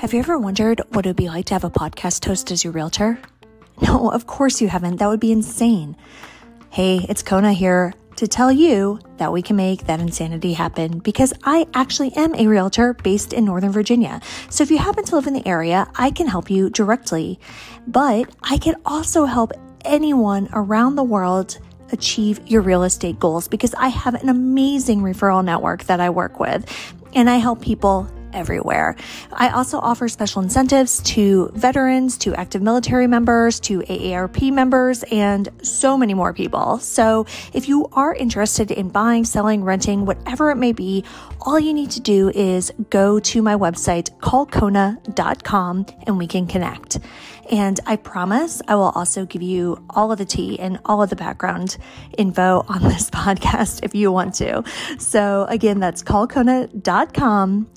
Have you ever wondered what it would be like to have a podcast host as your realtor? No, of course you haven't. That would be insane. Hey, it's Kona here to tell you that we can make that insanity happen because I actually am a realtor based in Northern Virginia. So if you happen to live in the area, I can help you directly. But I can also help anyone around the world achieve your real estate goals because I have an amazing referral network that I work with and I help people everywhere. I also offer special incentives to veterans, to active military members, to AARP members, and so many more people. So if you are interested in buying, selling, renting, whatever it may be, all you need to do is go to my website, callkona.com, and we can connect. And I promise I will also give you all of the tea and all of the background info on this podcast if you want to. So again, that's callkona.com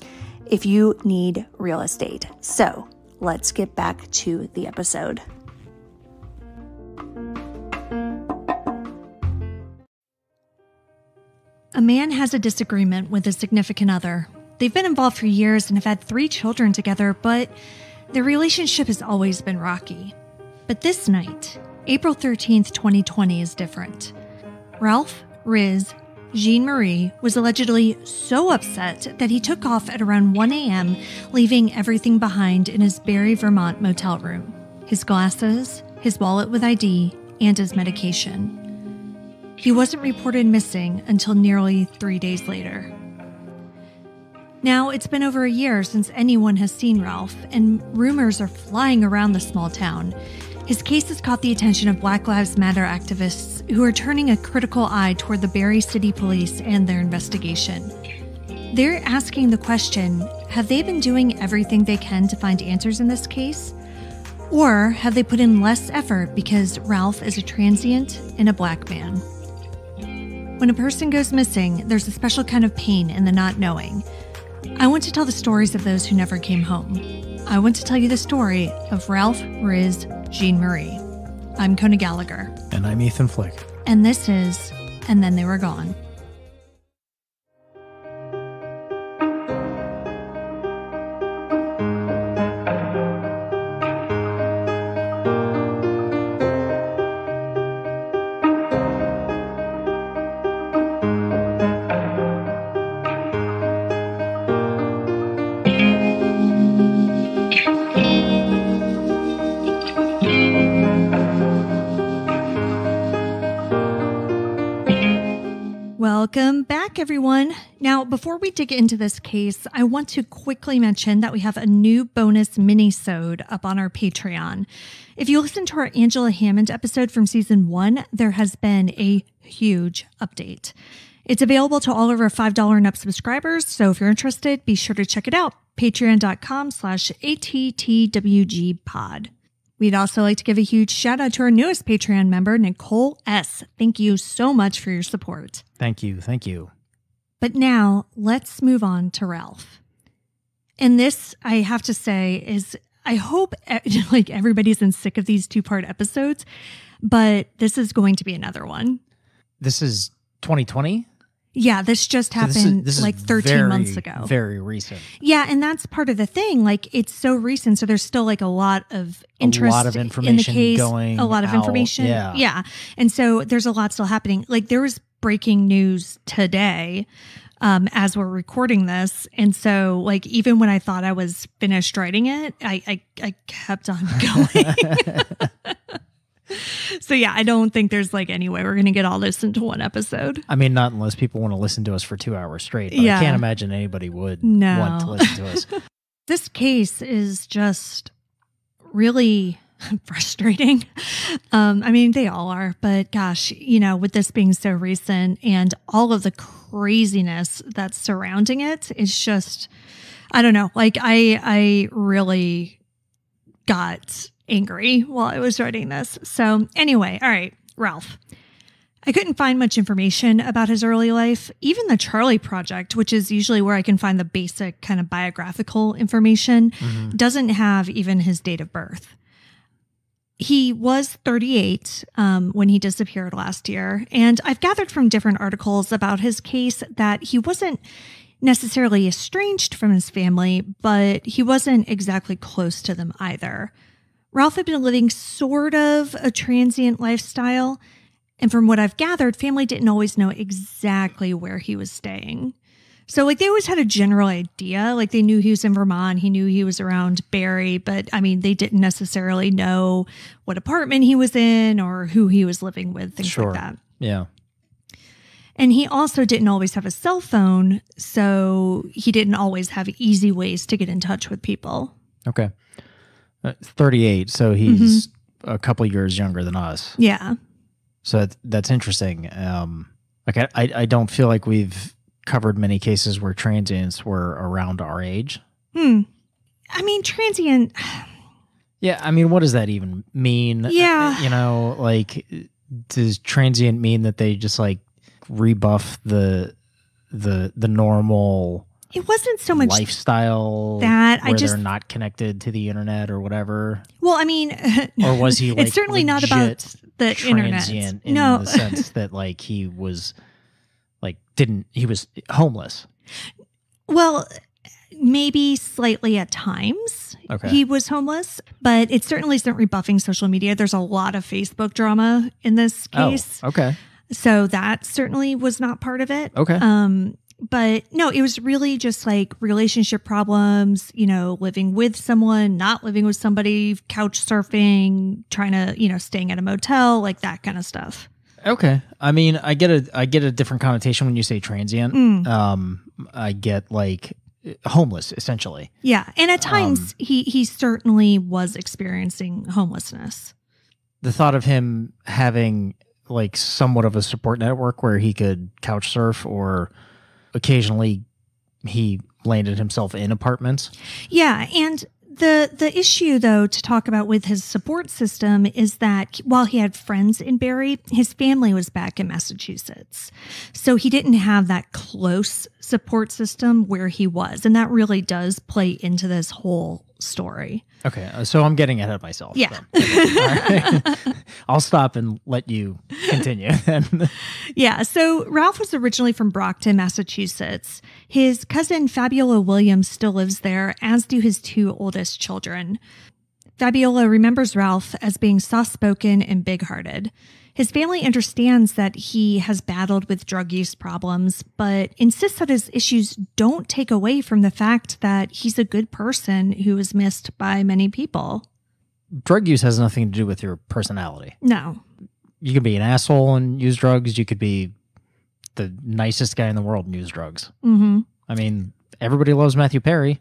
if you need real estate. So let's get back to the episode. A man has a disagreement with a significant other. They've been involved for years and have had three children together, but their relationship has always been rocky. But this night, April 13th, 2020, is different. Ralph, Riz, Jean Marie was allegedly so upset that he took off at around 1 a.m., leaving everything behind in his Barre, Vermont motel room his glasses, his wallet with ID, and his medication. He wasn't reported missing until nearly three days later. Now, it's been over a year since anyone has seen Ralph, and rumors are flying around the small town. His case has caught the attention of Black Lives Matter activists who are turning a critical eye toward the Barre City Police and their investigation. They're asking the question have they been doing everything they can to find answers in this case? Or have they put in less effort because Ralph is a transient and a black man? When a person goes missing, there's a special kind of pain in the not knowing. I want to tell the stories of those who never came home. I want to tell you the story of Ralph, Riz, Jean Marie. I'm Kona Gallagher. And I'm Ethan Flick. And this is And Then They Were Gone. Everyone. Now, before we dig into this case, I want to quickly mention that we have a new bonus mini-sode up on our Patreon. If you listen to our Angela Hammond episode from season one, there has been a huge update. It's available to all of our $5 and up subscribers, so if you're interested, be sure to check it out. Patreon.com slash ATTWG pod. We'd also like to give a huge shout out to our newest Patreon member, Nicole S. Thank you so much for your support. Thank you. Thank you. But now let's move on to Ralph. And this, I have to say, is I hope like everybody's in sick of these two part episodes, but this is going to be another one. This is 2020. Yeah, this just So happened this is- this like 13 very, months ago. Very recent. Yeah, and that's part of the thing. Like it's so recent, so there's still like a lot of interest a lot of information in the case, going a lot of out, information. yeah. yeah, and so there's a lot still happening. Like there was breaking news today. Um, as we're recording this, and so like even when I thought I was finished writing it, I I, I kept on going. so yeah, I don't think there's like any way we're gonna get all this into one episode. I mean, not unless people want to listen to us for two hours straight. But Yeah. I can't imagine anybody would No. want to listen to us. this case is just really frustrating. Um, I mean, they all are, but gosh, you know, with this being so recent and all of the craziness that's surrounding it, it's just, I don't know. Like, I, I really got angry while I was writing this. So, anyway, all right, Ralph. I couldn't find much information about his early life. Even the Charley Project, which is usually where I can find the basic kind of biographical information, doesn't have even his date of birth. He was 38 um, when he disappeared last year. And I've gathered from different articles about his case that he wasn't necessarily estranged from his family, but he wasn't exactly close to them either. Ralph had been living sort of a transient lifestyle, and from what I've gathered, family didn't always know exactly where he was staying. So, like, they always had a general idea. Like, they knew he was in Vermont, he knew he was around Barre, but I mean, they didn't necessarily know what apartment he was in or who he was living with, things Sure. like that. Yeah. And he also didn't always have a cell phone, so he didn't always have easy ways to get in touch with people. Okay. Uh, 38, so he's a couple years younger than us. Yeah. So that, that's interesting. Um, like I, I, I don't feel like we've covered many cases where transients were around our age. Hmm. I mean, transient. Yeah, I mean, what does that even mean? Yeah. you know, like, does transient mean that they just like rebuff the the the normal It wasn't so much lifestyle that, I just- they're not connected to the internet or whatever? Well, I mean, Or was he like it's certainly not about the internet. in No, the sense that like he was like didn't he was homeless? well, maybe slightly at times Okay. he was homeless, but it certainly isn't rebuffing social media. There's a lot of Facebook drama in this case, Oh, okay. so that certainly was not part of it. Okay. Um, but no, it was really just like relationship problems, you know, living with someone, not living with somebody, couch surfing, trying to, you know, staying at a motel, like that kind of stuff. Okay. I mean, I get a I get a different connotation when you say transient. Mm. Um I get like homeless essentially. Yeah. And at times Um, he he certainly was experiencing homelessness. The thought of him having like somewhat of a support network where he could couch surf or occasionally he landed himself in apartments. Yeah, and the the issue though to talk about with his support system is that while he had friends in Barre, his family was back in Massachusetts. So he didn't have that close support system where he was, and that really does play into this whole story. Okay, uh, so I'm getting ahead of myself. Yeah. right. I'll stop and let you continue. Yeah, so Ralph was originally from Brockton, Massachusetts. His cousin Fabiola Williams still lives there, as do his two oldest children. Fabiola remembers Ralph as being soft spoken and big hearted. His family understands that he has battled with drug use problems, but insists that his issues don't take away from the fact that he's a good person who is missed by many people. Drug use has nothing to do with your personality. No. You could be an asshole and use drugs. You could be the nicest guy in the world and use drugs. hmm I mean, everybody loves Matthew Perry,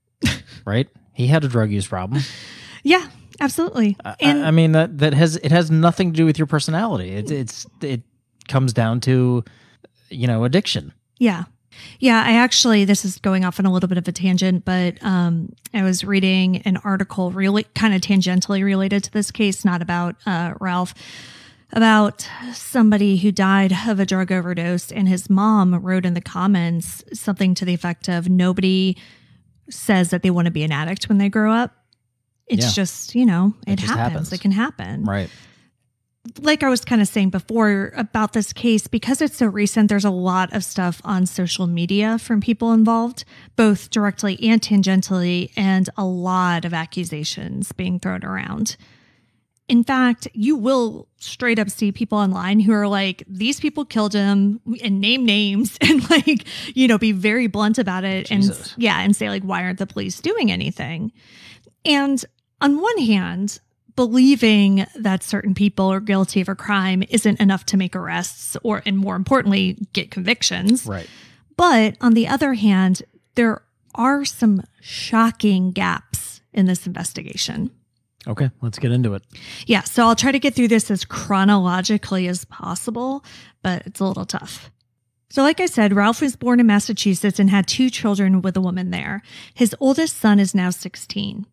right? He had a drug use problem. Yeah, absolutely. I- and I, mean that that has it has nothing to do with your personality. It, it's it comes down to you know addiction. Yeah. Yeah, I actually this is going off on a little bit of a tangent, but um I was reading an article really kind of tangentially related to this case, not about uh Ralph, about somebody who died of a drug overdose and his mom wrote in the comments something to the effect of nobody says that they want to be an addict when they grow up. It's Yeah. just, you know, it, It happens. happens. It can happen Right. like I was kind of saying before about this case, because it's so recent, there's a lot of stuff on social media from people involved, both directly and tangentially, and a lot of accusations being thrown around. In fact, you will straight up see people online who are like, these people killed him and name names and like, you know, be very blunt about it. Jesus. And yeah, and say, like, why aren't the police doing anything? And on one hand, believing that certain people are guilty of a crime isn't enough to make arrests or, and more importantly, get convictions. Right. But on the other hand, there are some shocking gaps in this investigation. Okay. Let's get into it. Yeah, so I'll try to get through this as chronologically as possible, but it's a little tough. So, like I said, Ralph was born in Massachusetts and had two children with a woman there. His oldest son is now 16.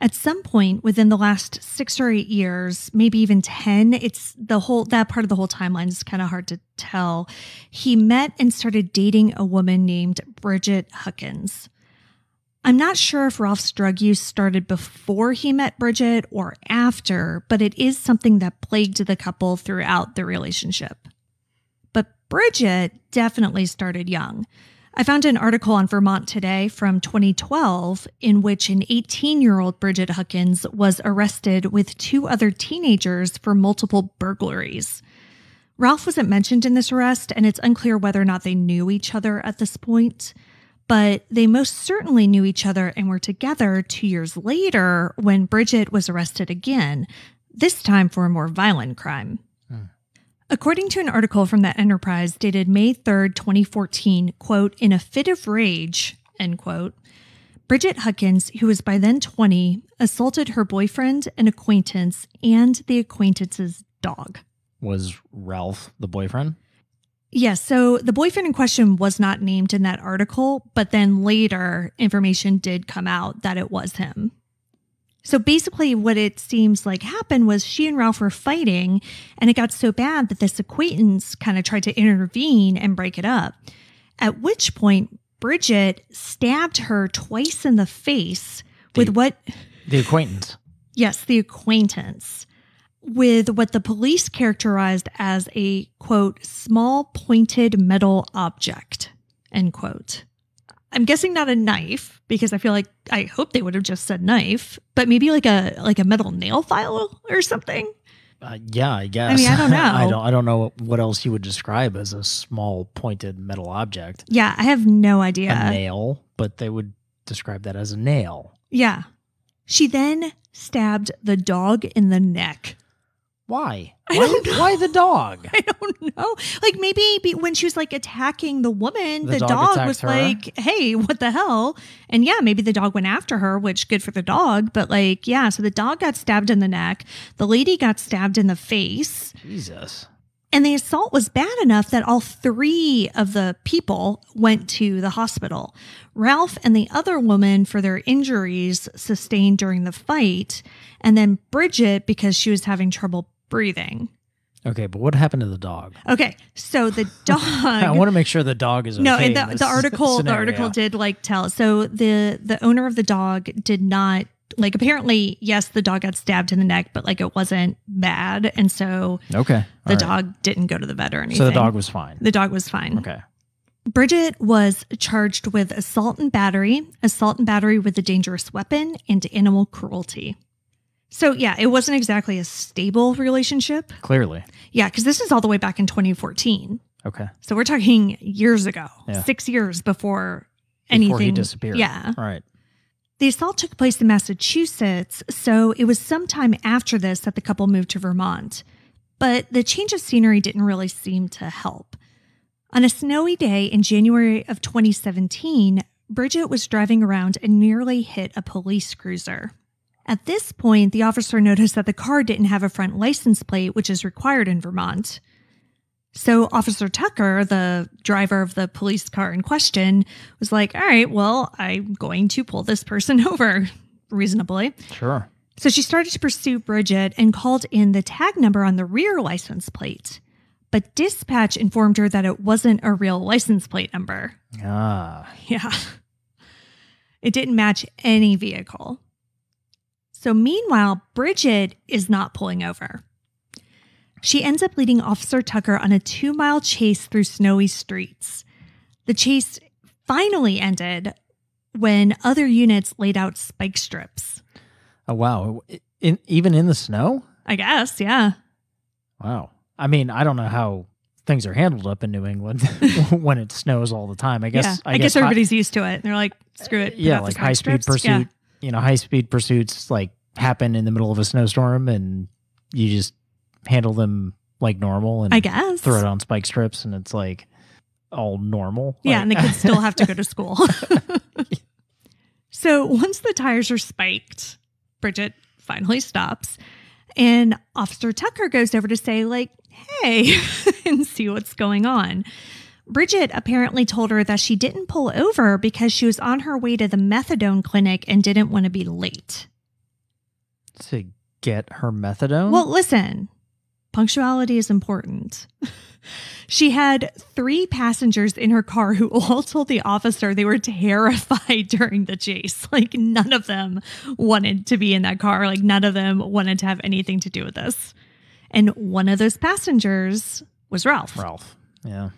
At some point within the last six or eight years, maybe even 10, it's the whole, that part of the whole timeline is kind of hard to tell. He met and started dating a woman named Bridget Huckins. I'm not sure if Ralph's drug use started before he met Bridget or after, but it is something that plagued the couple throughout their relationship. But Bridget definitely started young. I found an article on Vermont Today from 2012 in which an 18 year old Bridget Huckins was arrested with two other teenagers for multiple burglaries. Ralph wasn't mentioned in this arrest, and it's unclear whether or not they knew each other at this point. But they most certainly knew each other and were together two years later when Bridget was arrested again, this time for a more violent crime. According to an article from that enterprise dated May 3rd, 2014, quote, in a fit of rage, end quote, Bridget Huckins, who was by then 20, assaulted her boyfriend, an acquaintance, and the acquaintance's dog. Was Ralph the boyfriend? Yes, so the boyfriend in question was not named in that article, but then later information did come out that it was him. So basically, what it seems like happened was she and Ralph were fighting, and it got so bad that this acquaintance kind of tried to intervene and break it up. At which point, Bridget stabbed her twice in the face with what, The acquaintance. yes, the acquaintance, with what the police characterized as a quote, small pointed metal object, end quote. I'm guessing not a knife because I feel like I hope they would have just said knife, but maybe like a like a metal nail file or something. Uh, yeah, I guess. I mean, I don't know. I don't. I don't know what else you would describe as a small pointed metal object. Yeah, I have no idea. A nail, but they would describe that as a nail. Yeah. She then stabbed the dog in the neck. Why? Why, why the dog? I don't know. Like maybe be, when she was like attacking the woman, The the, dog dog, was her? like, "Hey, what the hell?" And yeah, maybe the dog went after her, which good for the dog. But like, yeah, so the dog got stabbed in the neck. The lady got stabbed in the face. Jesus. And the assault was bad enough that all three of the people went to the hospital. Ralph and the other woman for their injuries sustained during the fight, and then Bridget because she was having trouble breathing. Okay, but what happened to the dog? Okay, so the dog. I want to make sure the dog is okay. no, the, the article the article did like tell. So the the owner of the dog did not like apparently yes the dog got stabbed in the neck, but like it wasn't bad, and so Okay. the right. dog didn't go to the vet or anything. So the dog was fine. the dog was fine. Okay. Bridget was charged with assault and battery, assault and battery with a dangerous weapon, and animal cruelty. So, yeah, it wasn't exactly a stable relationship. Clearly. Yeah, because this is all the way back in 2014. Okay. So, we're talking years ago, Yeah. six years before anything. Before he disappeared. Yeah. Right. The assault took place in Massachusetts, so it was sometime after this that the couple moved to Vermont. But the change of scenery didn't really seem to help. On a snowy day in January of 2017, Bridget was driving around and nearly hit a police cruiser. At this point, the officer noticed that the car didn't have a front license plate, which is required in Vermont. So, Officer Tucker, the driver of the police car in question, was like, All right, well, I'm going to pull this person over reasonably. Sure. So she started to pursue Bridget and called in the tag number on the rear license plate. But dispatch informed her that it wasn't a real license plate number. Ah. Yeah. It didn't match any vehicle. So meanwhile, Bridget is not pulling over. She ends up leading Officer Tucker on a two mile chase through snowy streets. The chase finally ended when other units laid out spike strips. Oh wow. In, even in the snow? I guess, yeah. Wow. I mean, I don't know how things are handled up in New England when it snows all the time. I guess. yeah. I, guess, hi- everybody's used to it. They're like, screw it. yeah, like high speed strips. pursuit. Yeah. You know, high speed pursuits like happen in the middle of a snowstorm, and you just handle them like normal and I guess. throw it on spike strips, and it's like all normal. Yeah, Like- and the kids still have to go to school. so once the tires are spiked, Bridget finally stops, and Officer Tucker goes over to say, like, hey, and see what's going on. Bridget apparently told her that she didn't pull over because she was on her way to the methadone clinic and didn't want to be late. To get her methadone. Well, listen, punctuality is important. she had three passengers in her car who all told the officer they were terrified during the chase. Like, none of them wanted to be in that car. Like, none of them wanted to have anything to do with this. And one of those passengers was Ralph. Ralph. Yeah.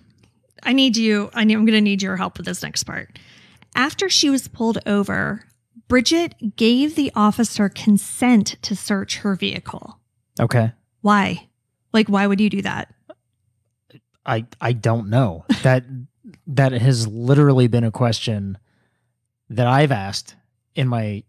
I need you. I need, I'm going to need your help with this next part. After she was pulled over, Bridget gave the officer consent to search her vehicle. Okay. Why? Like, why would you do that? I I don't know. That that has literally been a question that I've asked in my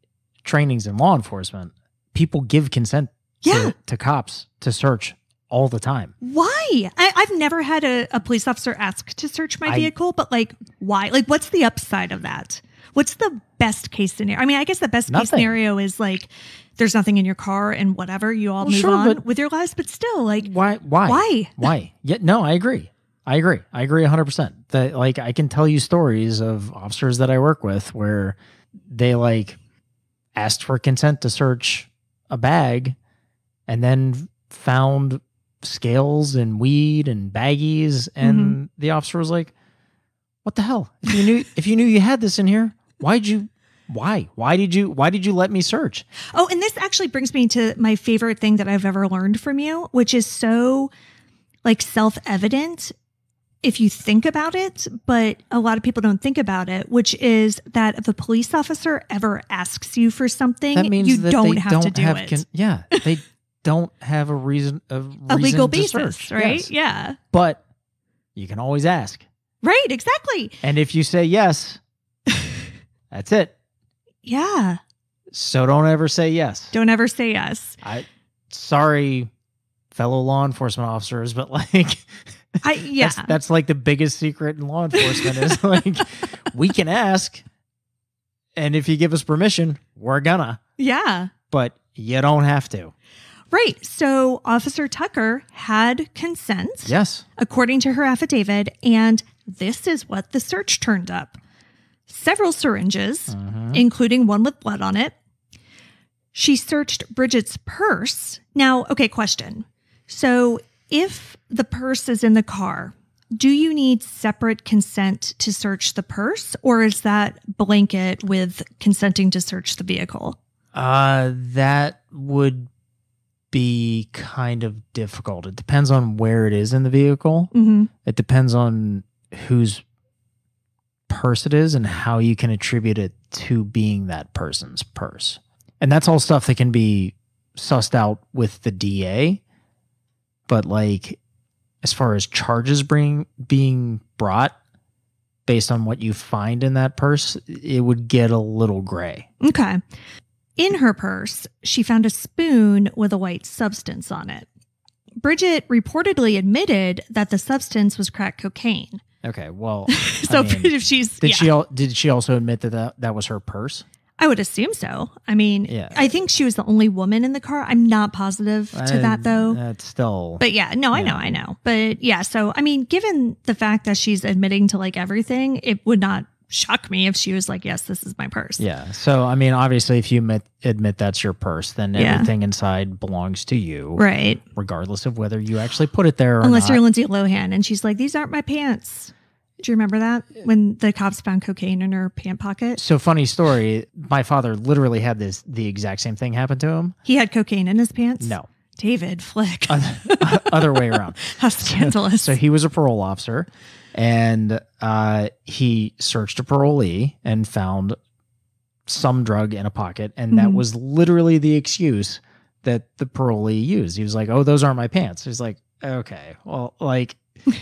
trainings in law enforcement. People give consent Yeah. to, to cops to search all the time. Why? I, I've never had a, a police officer ask to search my I- vehicle, but like, why? Like, what's the upside of that? What's the best case scenario? I mean, I guess the best case scenario is like there's nothing in your car and whatever, you all Well, move sure, on with your lives, but still, like, Why why? Why? Why? Yeah, no, I agree. I agree. I agree 100%. That like I can tell you stories of officers that I work with where they like asked for consent to search a bag and then found scales and weed and baggies and Mm-hmm. the officer was like what the hell if you knew if you knew you had this in here why'd you why why did you why did you let me search Oh, and this actually brings me to my favorite thing that I've ever learned from you, which is so like self evident if you think about it, but a lot of people don't think about it, which is that if a police officer ever asks you for something, that means you that don't have don't to do have it. con- yeah they don't have a reason a, a legal to basis, search. right? Yes. Yeah. but you can always ask Right, exactly. and if you say yes that's it Yeah. so don't ever say yes Don't ever say yes. i sorry fellow law enforcement officers but like I yeah. that's, that's like the biggest secret in law enforcement is like we can ask and if you give us permission we're gonna yeah. but you don't have to Right. So Officer Tucker had consent. yes according to her affidavit, and this is what the search turned up several syringes, Mhm. including one with blood on it. She searched Bridget's purse. Now, okay, question. So, if the purse is in the car, do you need separate consent to search the purse, or is that blanket with consenting to search the vehicle? Uh, that would be kind of difficult. It depends on where it is in the vehicle. Mm-hmm. It depends on whose purse it is and how you can attribute it to being that person's purse. And that's all stuff that can be sussed out with the DA. But like as far as charges bring being brought based on what you find in that purse, it would get a little gray. Okay. In her purse, she found a spoon with a white substance on it. Bridget reportedly admitted that the substance was crack cocaine. Okay, well, So I mean, if she's, did yeah, she al- did she also admit that, that that was her purse? I would assume so. I mean, Yeah. I think she was the only woman in the car. I'm not positive to Uh, that though. That's still But yeah, no, I know, I know. But yeah, so I mean, given the fact that she's admitting to like everything, it would not shock me if she was like, "Yes, this is my purse." yeah. So I mean, obviously, if you admit, admit that's your purse, then Yeah. everything inside belongs to you, Right. regardless of whether you actually put it there or Unless not. you're Lindsay Lohan and she's like, "These aren't my pants." Do you remember that when the cops found cocaine in her pant pocket? so funny story. My father literally had this the exact same thing happen to him. He had cocaine in his pants. No, David Flick. other way around. How scandalous. So he was a parole officer, and uh, he searched a parolee and found some drug in a pocket, and that Mhm. was literally the excuse that the parolee used. He was like, "Oh, those aren't my pants." He's like, "Okay, well, like."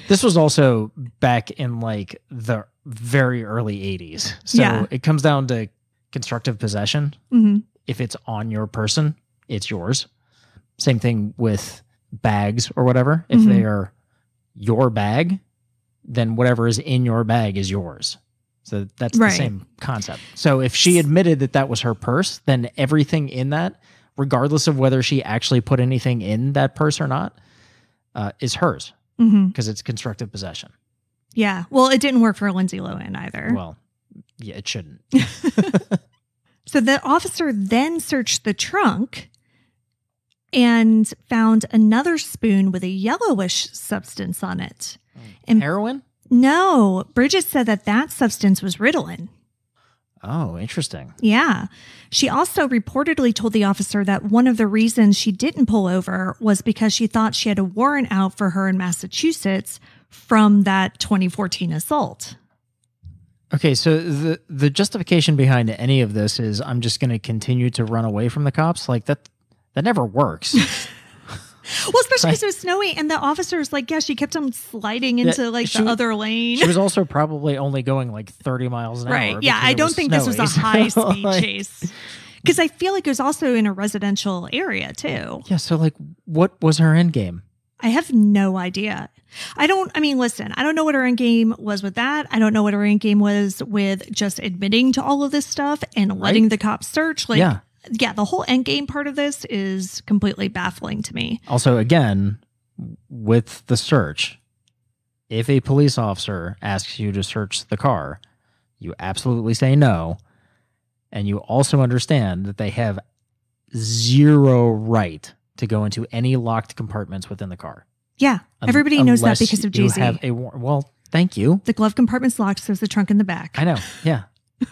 This was also back in like the very early 80s. So Yeah. it comes down to constructive possession. Mhm. If it's on your person, it's yours. Same thing with bags or whatever. If Mhm. they are your bag, then whatever is in your bag is yours. So that's Right. the same concept. So if she admitted that that was her purse, then everything in that, regardless of whether she actually put anything in that purse or not, uh, is hers Mm-hmm. Because it's constructive possession. Yeah. Well, it didn't work for Lindsay Lohan either. Well, yeah, it shouldn't. So the officer then searched the trunk and found another spoon with a yellowish substance on it. Mm. And- Heroin? No, Bridget said that that substance was Ritalin. Oh, interesting. Yeah. She also reportedly told the officer that one of the reasons she didn't pull over was because she thought she had a warrant out for her in Massachusetts from that 2014 assault. Okay, so the the justification behind any of this is I'm just going to continue to run away from the cops. Like that that never works. Well, especially because it was snowy, and the officers, like, yeah, she kept on sliding into Yeah, like the was- other lane. she was also probably only going like 30 miles an hour. right. Yeah, I don't think this was a high So, speed like- chase. Because I feel like it was also in a residential area too. Yeah, so like what was her end game? I have no idea. I don't, I mean, listen, I don't know what her end game was with that. I don't know what her end game was with just admitting to all of this stuff and letting the cops search. Like, Yeah. Yeah, the whole end game part of this is completely baffling to me. Also, again, with the search, if a police officer asks you to search the car, you absolutely say no. And you also understand that they have zero right to go into any locked compartments within the car. Yeah. Un- Everybody knows that because of you Jay have Z. a war- Well, thank you. The glove compartment's locked, so is the trunk in the back. I know. Yeah.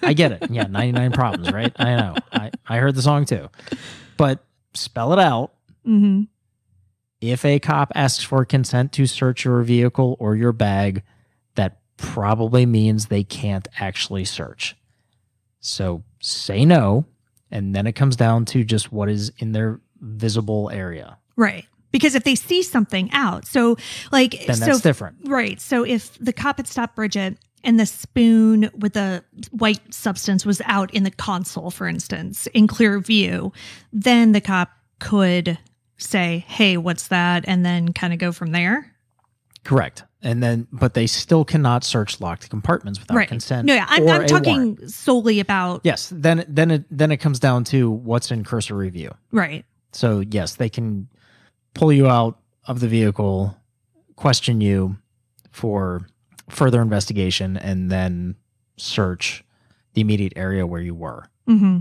I get it. Yeah, 99 problems, right? I know. I, I heard the song too. But spell it out. hmm If a cop asks for consent to search your vehicle or your bag, that probably means they can't actually search. So say no. And then it comes down to just what is in their visible area. Right. Because if they see something out, so like, Then so that's different. Right. So if the cop had stopped Bridget and the spoon with the white substance was out in the console, for instance, in clear view, then the cop could say, Hey, what's that? And then kind of go from there. Correct. And then, but they still cannot search locked compartments without right. consent. No, yeah. I'm, I'm talking warrant. solely about, Yes. Then, then it then it comes down to what's in cursory view. right. So yes, they can pull you out of the vehicle, question you for further investigation, and then search the immediate area where you were. hmm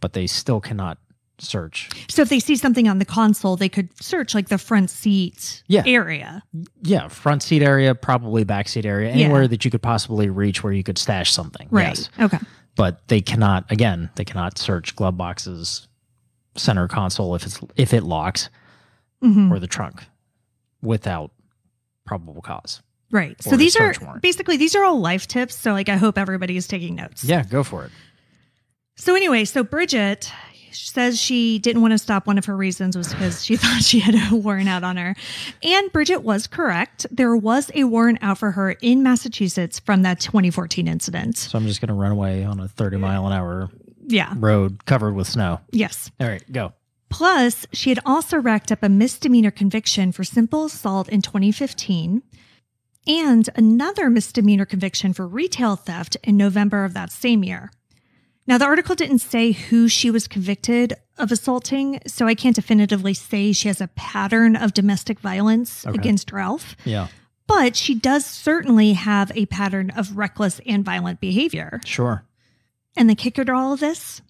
But they still cannot search. So if they see something on the console, they could search like the front seat Yeah. area. Yeah, front seat area, probably back seat area, Yeah. anywhere that you could possibly reach where you could stash something. Right. Yes. Okay. But they cannot again, they cannot search glove boxes, center console if it's if it locks, hmm or the trunk without probable cause. Right. So these are warrant. basically these are all life tips. So like I hope everybody is taking notes. Yeah, go for it. So anyway, so Bridget says she didn't want to stop. One of her reasons was because she thought she had a warrant out on her. And Bridget was correct. There was a warrant out for her in Massachusetts from that 2014 incident. So I'm just going to run away on a 30 mile an hour Yeah. road covered with snow. Yes. All right, go. Plus, she had also racked up a misdemeanor conviction for simple assault in 2015 and another misdemeanor conviction for retail theft in November of that same year. Now, the article didn't say who she was convicted of assaulting, so I can't definitively say she has a pattern of domestic violence Okay. against Ralph, Yeah, but she does certainly have a pattern of reckless and violent behavior. sure. And the kicker to all of this,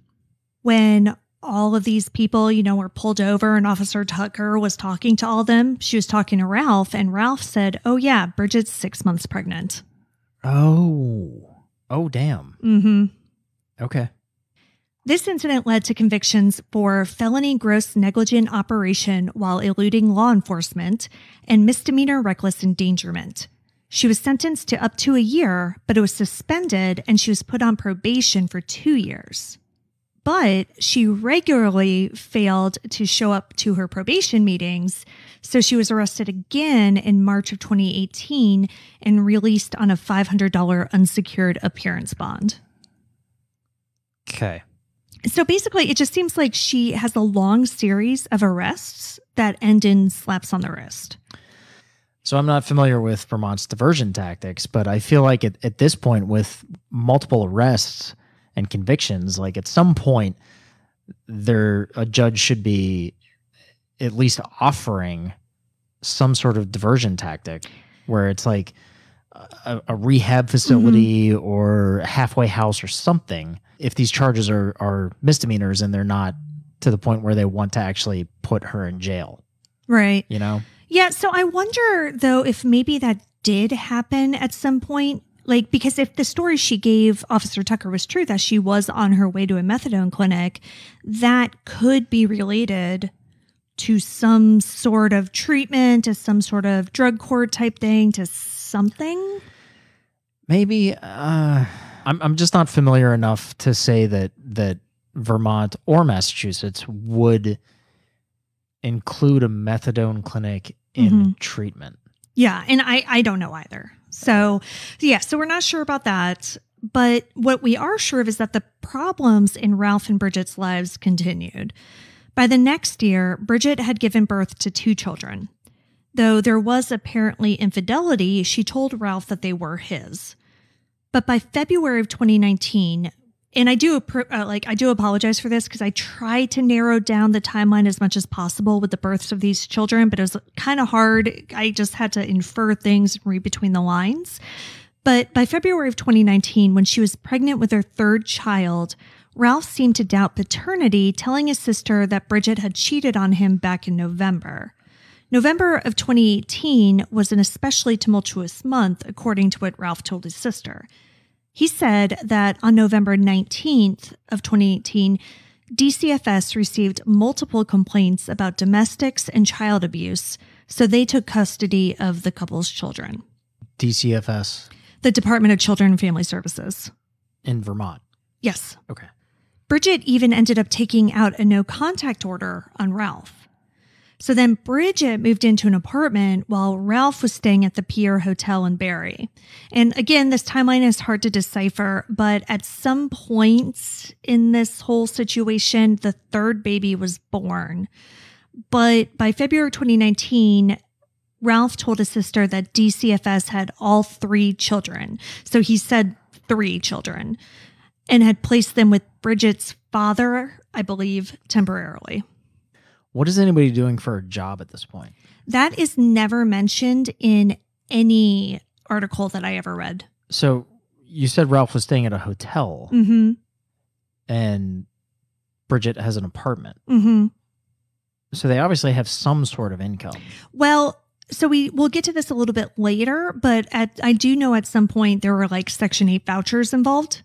when all of these people, you know, were pulled over and Officer Tucker was talking to all of them, she was talking to Ralph, and Ralph said, Oh, yeah, Bridget's six months pregnant. Oh, oh, damn. Mm-hmm. Okay. This incident led to convictions for felony gross negligent operation while eluding law enforcement and misdemeanor reckless endangerment. She was sentenced to up to a year, but it was suspended and she was put on probation for two years. But she regularly failed to show up to her probation meetings, so she was arrested again in March of 2018 and released on a $500 unsecured appearance bond. Okay. So basically, it just seems like she has a long series of arrests that end in slaps on the wrist. So I'm not familiar with Vermont's diversion tactics, but I feel like at, at this point, with multiple arrests and convictions, like at some point, there a judge should be at least offering some sort of diversion tactic where it's like a, a rehab facility mm-hmm. or a halfway house or something. If these charges are are misdemeanors and they're not to the point where they want to actually put her in jail, Right. you know? Yeah. So I wonder, though, if maybe that did happen at some point. Like, because if the story she gave Officer Tucker was true, that she was on her way to a methadone clinic, that could be related to some sort of treatment, to some sort of drug court type thing, to something. Maybe uh, I'm I'm just not familiar enough to say that that Vermont or Massachusetts would include a methadone clinic in Mhm. treatment. Yeah, and I I don't know either. So, yeah, so we're not sure about that. But what we are sure of is that the problems in Ralph and Bridget's lives continued. By the next year, Bridget had given birth to two children. Though there was apparently infidelity, she told Ralph that they were his. But by February of 2019, and I do uh, like I do apologize for this because I tried to narrow down the timeline as much as possible with the births of these children, but it was kind of hard. I just had to infer things and read between the lines. But by February of 2019, when she was pregnant with her third child, Ralph seemed to doubt paternity, telling his sister that Bridget had cheated on him back in November. November of 2018 was an especially tumultuous month, according to what Ralph told his sister. He said that on November 19th of 2018, DCFS received multiple complaints about domestics and child abuse, so they took custody of the couple's children. DCFS The Department of Children and Family Services. in Vermont. Yes. Okay. Bridget even ended up taking out a no contact order on Ralph. So then Bridget moved into an apartment while Ralph was staying at the Pierre Hotel in Barre. And again, this timeline is hard to decipher, but at some point in this whole situation, the third baby was born. But by February 2019, Ralph told his sister that DCFS had all three children. So he said three children and had placed them with Bridget's father, I believe, temporarily. What is anybody doing for a job at this point? That is never mentioned in any article that I ever read. So you said Ralph was staying at a hotel Mm-hmm. and Bridget has an apartment. Mm-hmm. So they obviously have some sort of income. Well, so we we'll get to this a little bit later, but at I do know at some point there were like Section Eight vouchers involved.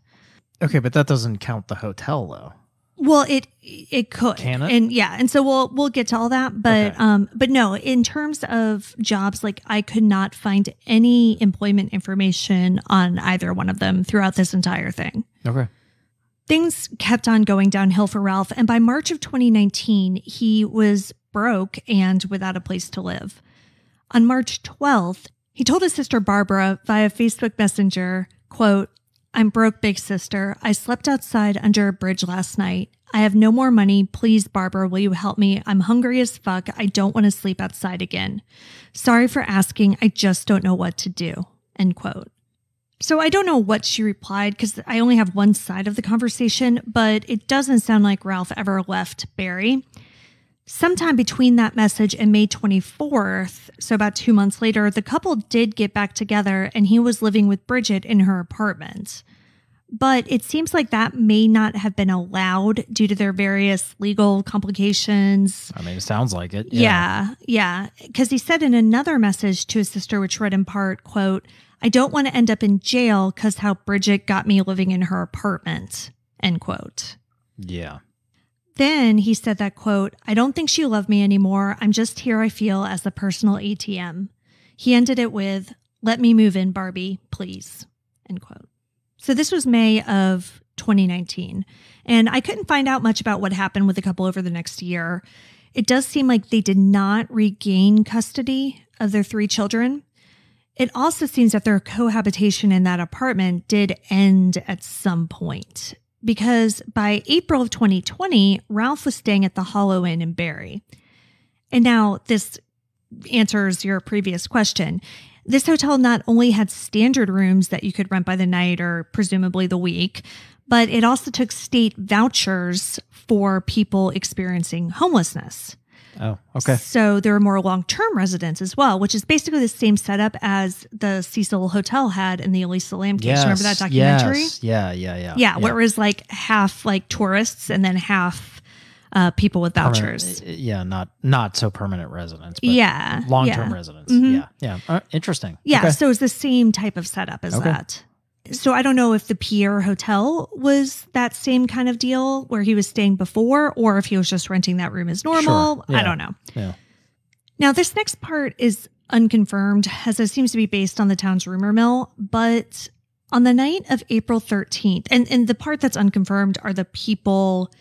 Okay, but that doesn't count the hotel though. Well, it it could, Can it? and yeah, and so we'll we'll get to all that, but Okay. um, but no, in terms of jobs, like I could not find any employment information on either one of them throughout this entire thing. Okay. Things kept on going downhill for Ralph, and by March of 2019, he was broke and without a place to live. On March 12th, he told his sister Barbara via Facebook Messenger, quote, I'm broke, big sister. I slept outside under a bridge last night. I have no more money. Please, Barbara, will you help me? I'm hungry as fuck. I don't want to sleep outside again. Sorry for asking. I just don't know what to do. End quote. So I don't know what she replied because I only have one side of the conversation, but it doesn't sound like Ralph ever left Barre. Sometime between that message and May 24th, so about two months later, the couple did get back together and he was living with Bridget in her apartment. But it seems like that may not have been allowed due to their various legal complications. I mean, it sounds like it. Yeah, yeah. Because he said in another message to his sister, which read in part, quote, I don't want to end up in jail because how Bridget got me living in her apartment, end quote. Yeah. Then he said that quote, I don't think she loved me anymore. I'm just here, I feel, as the personal ATM. He ended it with, Let me move in, Barbie, please. End quote. So this was May of 2019. And I couldn't find out much about what happened with the couple over the next year. It does seem like they did not regain custody of their three children. It also seems that their cohabitation in that apartment did end at some point because by April of 2020, Ralph was staying at the Hollow Inn in Barre. And now this answers your previous question. This hotel not only had standard rooms that you could rent by the night or presumably the week, but it also took state vouchers for people experiencing homelessness. Oh, okay. So there are more long term residents as well, which is basically the same setup as the Cecil Hotel had in the Elisa Lam case. Remember that documentary? Yes. Yeah, yeah, yeah. Yeah, where it was like half like tourists and then half uh, people with Permanent- vouchers. Yeah, not not so permanent residents. But Yeah, long term yeah. residents. Mhm. Yeah, yeah. Uh, interesting. Yeah, Okay. so it's the same type of setup as Okay. that. So I don't know if the Pierre Hotel was that same kind of deal where he was staying before or if he was just renting that room as normal. Sure. Yeah. I don't know. Yeah. Now, this next part is unconfirmed as it seems to be based on the town's rumor mill, but on the night of April 13th, and, and the part that's unconfirmed are the people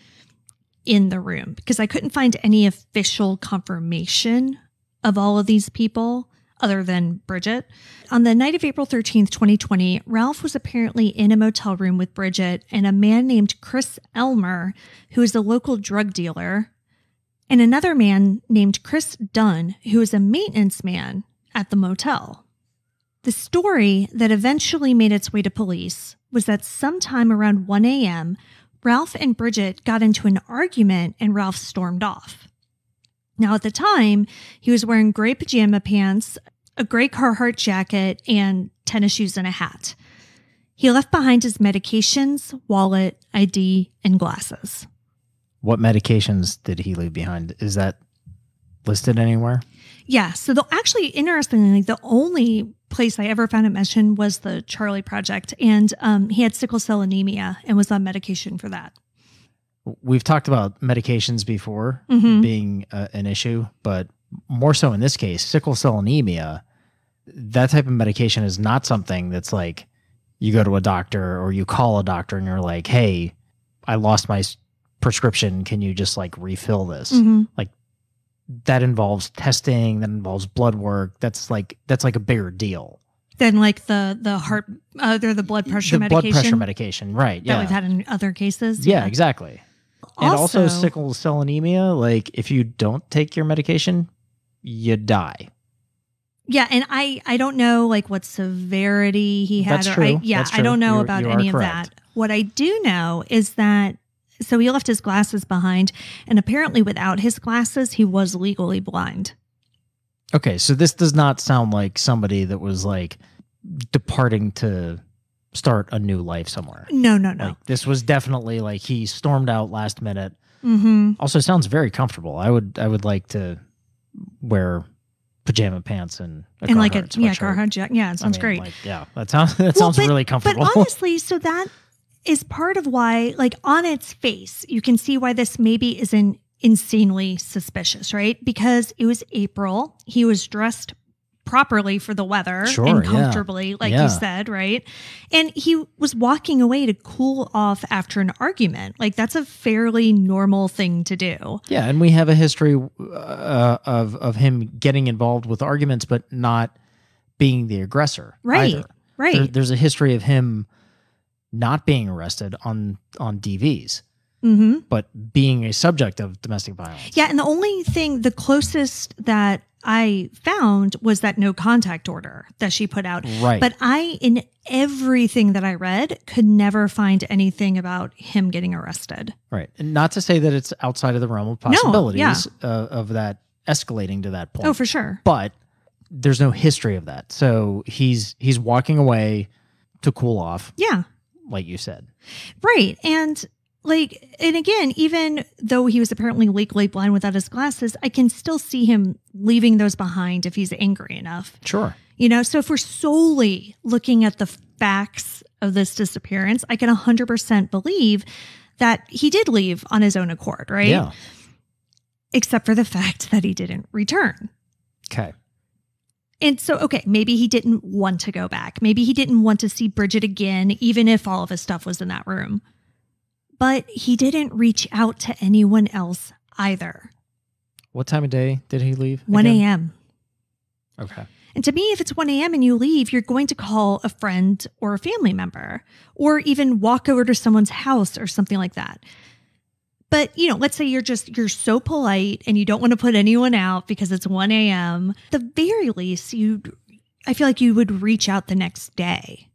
in the room because I couldn't find any official confirmation of all of these people other than Bridget. On the night of April 13th, 2020, Ralph was apparently in a motel room with Bridget and a man named Chris Elmer, who is a local drug dealer, and another man named Chris Dunn, who is a maintenance man at the motel. The story that eventually made its way to police was that sometime around 1 a.m., Ralph and Bridget got into an argument and Ralph stormed off. Now, at the time, he was wearing gray pajama pants, a gray Carhartt jacket, and tennis shoes and a hat. He left behind his medications, wallet, ID, and glasses. What medications did he leave behind? Is that listed anywhere? Yeah. So the actually interestingly, the only place I ever found it mentioned was the Charley Project, and um, he had sickle cell anemia and was on medication for that. We've talked about medications before Mhm. being uh, an issue, but more so in this case, sickle cell anemia, that type of medication is not something that's like you go to a doctor or you call a doctor and you're like, hey, I lost my prescription. Can you just like refill this? Mhm. That involves testing, that involves blood work. That's like, that's like a bigger deal. Then, like the the heart, uh, they're the blood pressure the medication blood pressure medication, right? that Yeah. we've had in other cases. yeah, exactly. And also, Also- sickle cell anemia, like if you don't take your medication, you die. Yeah, and I I don't know like what severity he had. That's or true. I, yeah, That's I don't know You- about any of that. What I do know is that so he left his glasses behind, and apparently without his glasses, he was legally blind. Okay, so this does not sound like somebody that was like departing to start a new life somewhere. No, no, no. Like this was definitely like he stormed out last minute. mm-hmm. Also sounds very comfortable. I would I would like to wear pajama pants and a And like a Carhartt yeah, sweatshirt. Carhartt jacket. Yeah, it I sounds mean, great. Like, yeah, that sounds that Well, sounds but- really comfortable. But honestly, so that is part of why, like on its face, you can see why this maybe isn't insanely suspicious, right? Because it was April. He was dressed properly for the weather Sure, and yeah. comfortably, like Yeah. you said, right? And he was walking away to cool off after an argument. Like that's a fairly normal thing to do. Yeah, and we have a history uh, of of him getting involved with arguments, but not being the aggressor. Right. either. Right. There- there's a history of him not being arrested on on DVs, mm-hmm. but being a subject of domestic violence. Yeah, and the only thing, the closest that I found was that no contact order that she put out. Right. But I, in everything that I read, could never find anything about him getting arrested. right. And not to say that it's outside of the realm of No, yeah. possibilities uh, of that escalating to that point. Oh, for sure. but there's no history of that. So he's he's walking away to cool off, Yeah, like you said. right. And like, and again, even though he was apparently legally blind without his glasses, I can still see him leaving those behind if he's angry enough. Sure. You know, so if we're solely looking at the facts of this disappearance, I can 100% believe that he did leave on his own accord, right? Yeah. Except for the fact that he didn't return. Okay. And so, okay, maybe he didn't want to go back. Maybe he didn't want to see Bridget again, even if all of his stuff was in that room. But he didn't reach out to anyone else either. What time of day did he leave? 1 a.m. Okay. And to me, if it's 1 a.m. and you leave, you're going to call a friend or a family member or even walk over to someone's house or something like that. But, you know, let's say you're just, you're so polite and you don't want to put anyone out because it's 1 a.m. The very least, you, I feel like you would reach out the next day.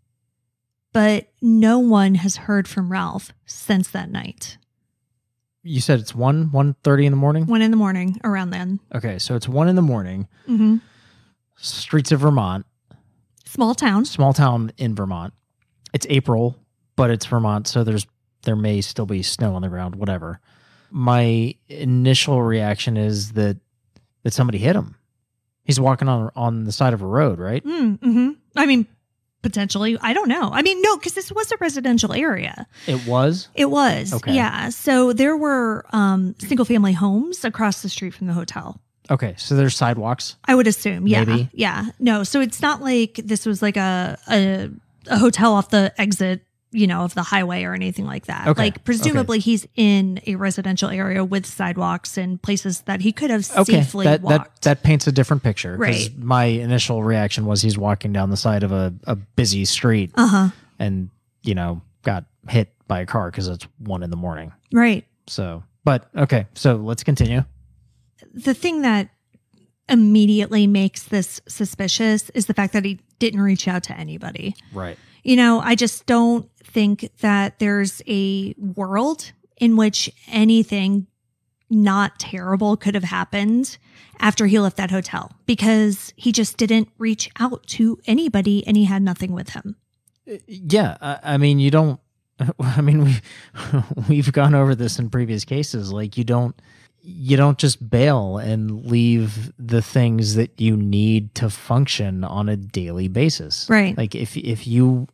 But no one has heard from Ralph since that night. You said it's one one thirty in the morning. One in the morning around then. Okay, so it's one in the morning. hmm Streets of Vermont, Small town. small town in Vermont. It's April, but it's Vermont, so there's there may still be snow on the ground. Whatever. My initial reaction is that that somebody hit him. He's walking on on the side of a road, right? Mm, hmm I mean, potentially. I don't know. I mean, no, because this was a residential area. It was? It was. Okay. Yeah. So there were um, single family homes across the street from the hotel. Okay. So there's sidewalks. I would assume. Yeah. Maybe. Yeah. No. So it's not like this was like a, a, a hotel off the exit, you know, of the highway or anything like that. Okay. Like presumably he's in a residential area with sidewalks and places that he could have Okay. safely That, that walked. that paints a different picture. 'cause Right. My initial reaction was he's walking down the side of a, a busy street uh huh. and, you know, got hit by a car because it's one in the morning. Right. So, but okay. So let's continue. the thing that immediately makes this suspicious is the fact that he didn't reach out to anybody. Right. You know, I just don't think that there's a world in which anything not terrible could have happened after he left that hotel because he just didn't reach out to anybody and he had nothing with him. Yeah, I, I mean, you don't. I mean, we've, we've gone over this in previous cases. Like, you don't you don't just bail and leave the things that you need to function on a daily basis. Right. Like, if if you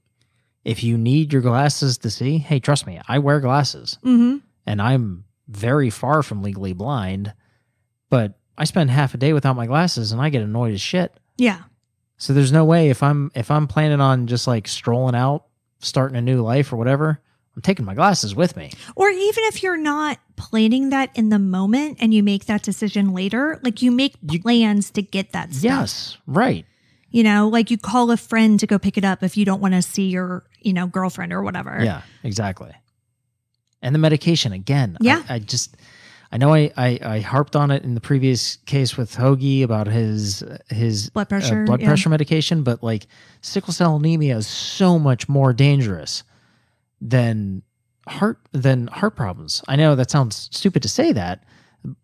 if you need your glasses to see, hey, trust me, I wear glasses, Mm-hmm. and I'm very far from legally blind, but I spend half a day without my glasses, and I get annoyed as shit. Yeah. So there's no way if I'm if I'm planning on just like strolling out, starting a new life or whatever, I'm taking my glasses with me. Or even if you're not planning that in the moment and you make that decision later, like you make You- plans to get that stuff. Yes, right. You know, like you call a friend to go pick it up if you don't want to see your, you know, girlfriend or whatever. Yeah, exactly. And the medication again. I- Yeah. I, just I know I, I I harped on it in the previous case with Hoagie about his his Blood uh, pressure. blood yeah. pressure medication, but like sickle cell anemia is so much more dangerous than heart than heart problems. I know that sounds stupid to say that,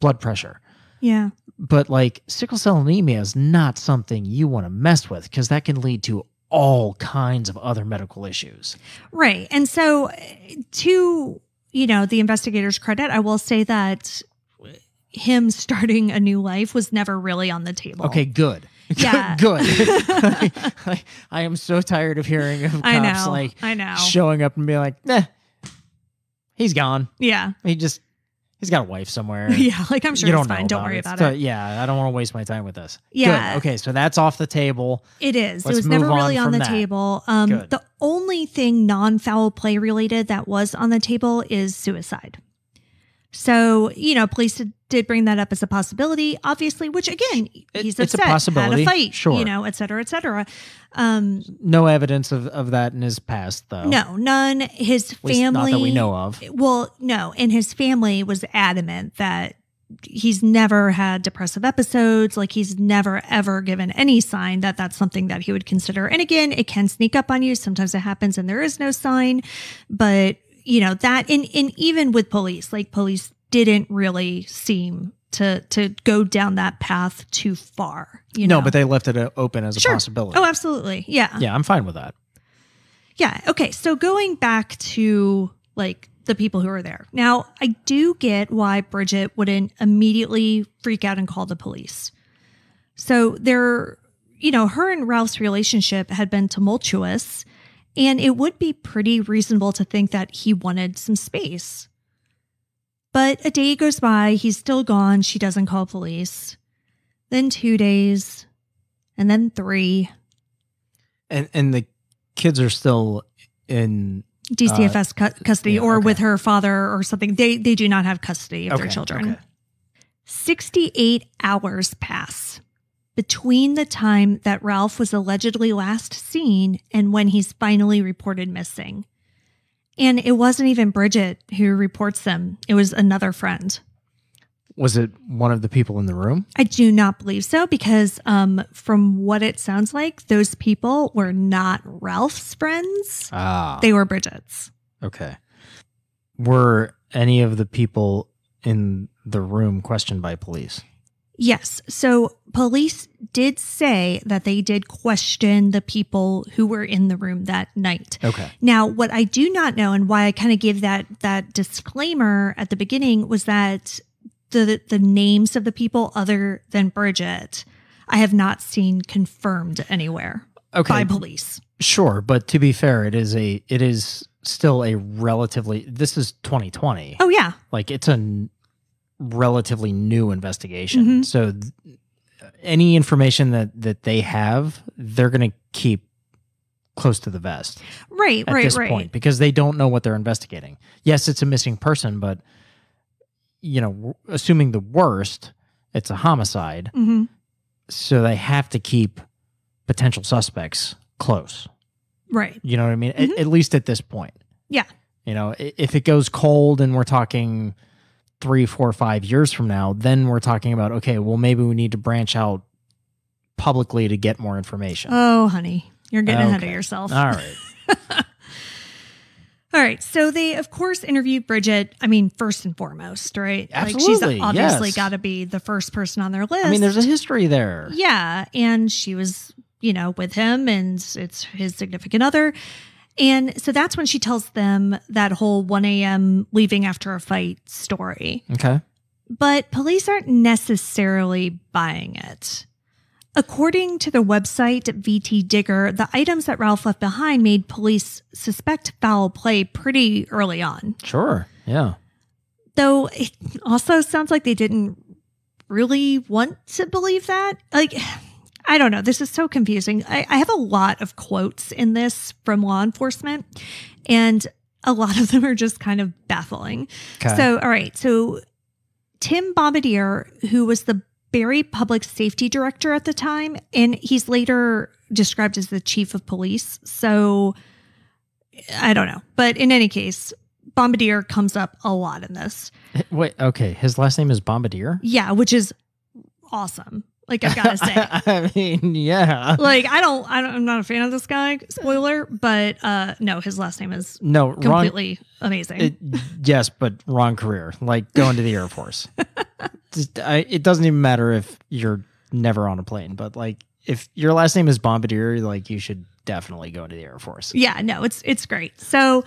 blood pressure. Yeah. but like sickle cell anemia is not something you want to mess with because that can lead to all kinds of other medical issues. Right. And so, to, you know, the investigator's credit, I will say that him starting a new life was never really on the table. Okay, good. Yeah. good. I, I am so tired of hearing of cops I know. like I know. showing up and being like, nah, he's gone. Yeah. He just he's got a wife somewhere. Yeah. Like I'm sure you don't fine. Don't worry it. about So, it. Yeah, I don't want to waste my time with this. Yeah. Good. Okay, so that's off the table. It is. Let's it was never move on really on the that. table. Um, the only thing non foul play related that was on the table is suicide. So, you know, police did- did bring that up as a possibility, obviously, which again, It- he's it's a possibility, had a fight, sure. you know, et cetera, et cetera. Um, No evidence of, of that in his past though. no, none. His family, not that we know of. well, no, and his family was adamant that he's never had depressive episodes. Like he's never ever given any sign that that's something that he would consider. And again, it can sneak up on you. Sometimes it happens and there is no sign, but you know that. And and even with police, like police didn't really seem to to go down that path too far. You know, No, but they left it uh, open as a Sure. possibility. oh, absolutely, yeah. yeah, I'm fine with that. Yeah. Okay. So going back to like the people who are there. Now, I do get why Bridget wouldn't immediately freak out and call the police. So there, you know, her and Ralph's relationship had been tumultuous, and it would be pretty reasonable to think that he wanted some space. But a day goes by, he's still gone. She doesn't call police. Then two days, and then three. And and the kids are still in uh, DCFS cu- custody yeah, or okay. with her father or something. They they do not have custody of their children. okay. 68 hours pass between the time that Ralph was allegedly last seen and when he's finally reported missing. And it wasn't even Bridget who reports them. It was another friend. Was it one of the people in the room? I do not believe so because um from what it sounds like those people were not Ralph's friends. Ah. They were Bridget's. okay. Were any of the people in the room questioned by police? Yes. So police did say that they did question the people who were in the room that night. Okay. Now, what I do not know and why I kind of gave that that disclaimer at the beginning was that the the names of the people other than Bridget I have not seen confirmed anywhere Okay. by police. Sure, but to be fair, it is a it is still a relatively this is 2020. Oh yeah. Like it's a relatively new investigation. Mhm. So th- any information that that they have, they're going to keep close to the vest Right, at right, this right. point because they don't know what they're investigating. Yes, it's a missing person, but you know, w- assuming the worst, it's a homicide, hmm so they have to keep potential suspects close. Right. You know what I mean? At, Mhm. at least at this point. Yeah. You know, if it goes cold and we're talking three, four, five years from now, then we're talking about okay, well, maybe we need to branch out publicly to get more information. Oh, honey, you're getting ahead of yourself. All right. All right. So they, of course, interviewed Bridget. I mean, first and foremost, right? like Absolutely, she's obviously yes. got to be the first person on their list. I mean, there's a history there. Yeah. And she was, you know, with him and it's his significant other. And so that's when she tells them that whole 1 a.m. leaving after a fight story. Okay. But police aren't necessarily buying it. According to the website VT Digger, the items that Ralph left behind made police suspect foul play pretty early on. Sure. Yeah. Though it also sounds like they didn't really want to believe that. Like, I don't know. This is so confusing. I, I have a lot of quotes in this from law enforcement, and a lot of them are just kind of baffling. Okay. So, all right. So, Tim Bombardier, who was the Barre Public Safety Director at the time, and he's later described as the chief of police. So, I don't know. But in any case, Bombardier comes up a lot in this. Wait. Okay. His last name is Bombardier. Yeah, which is awesome. Like, I gotta say. I mean, yeah. Like I don't, I don't, I'm not a fan of this guy. Spoiler, but uh no, his last name is No, wrong. completely amazing. It, yes, but wrong career. Like going to the Air Force. Just, I, it doesn't even matter if you're never on a plane, but like if your last name is Bombardier, like you should definitely go into the Air Force. Yeah, no, it's it's great. So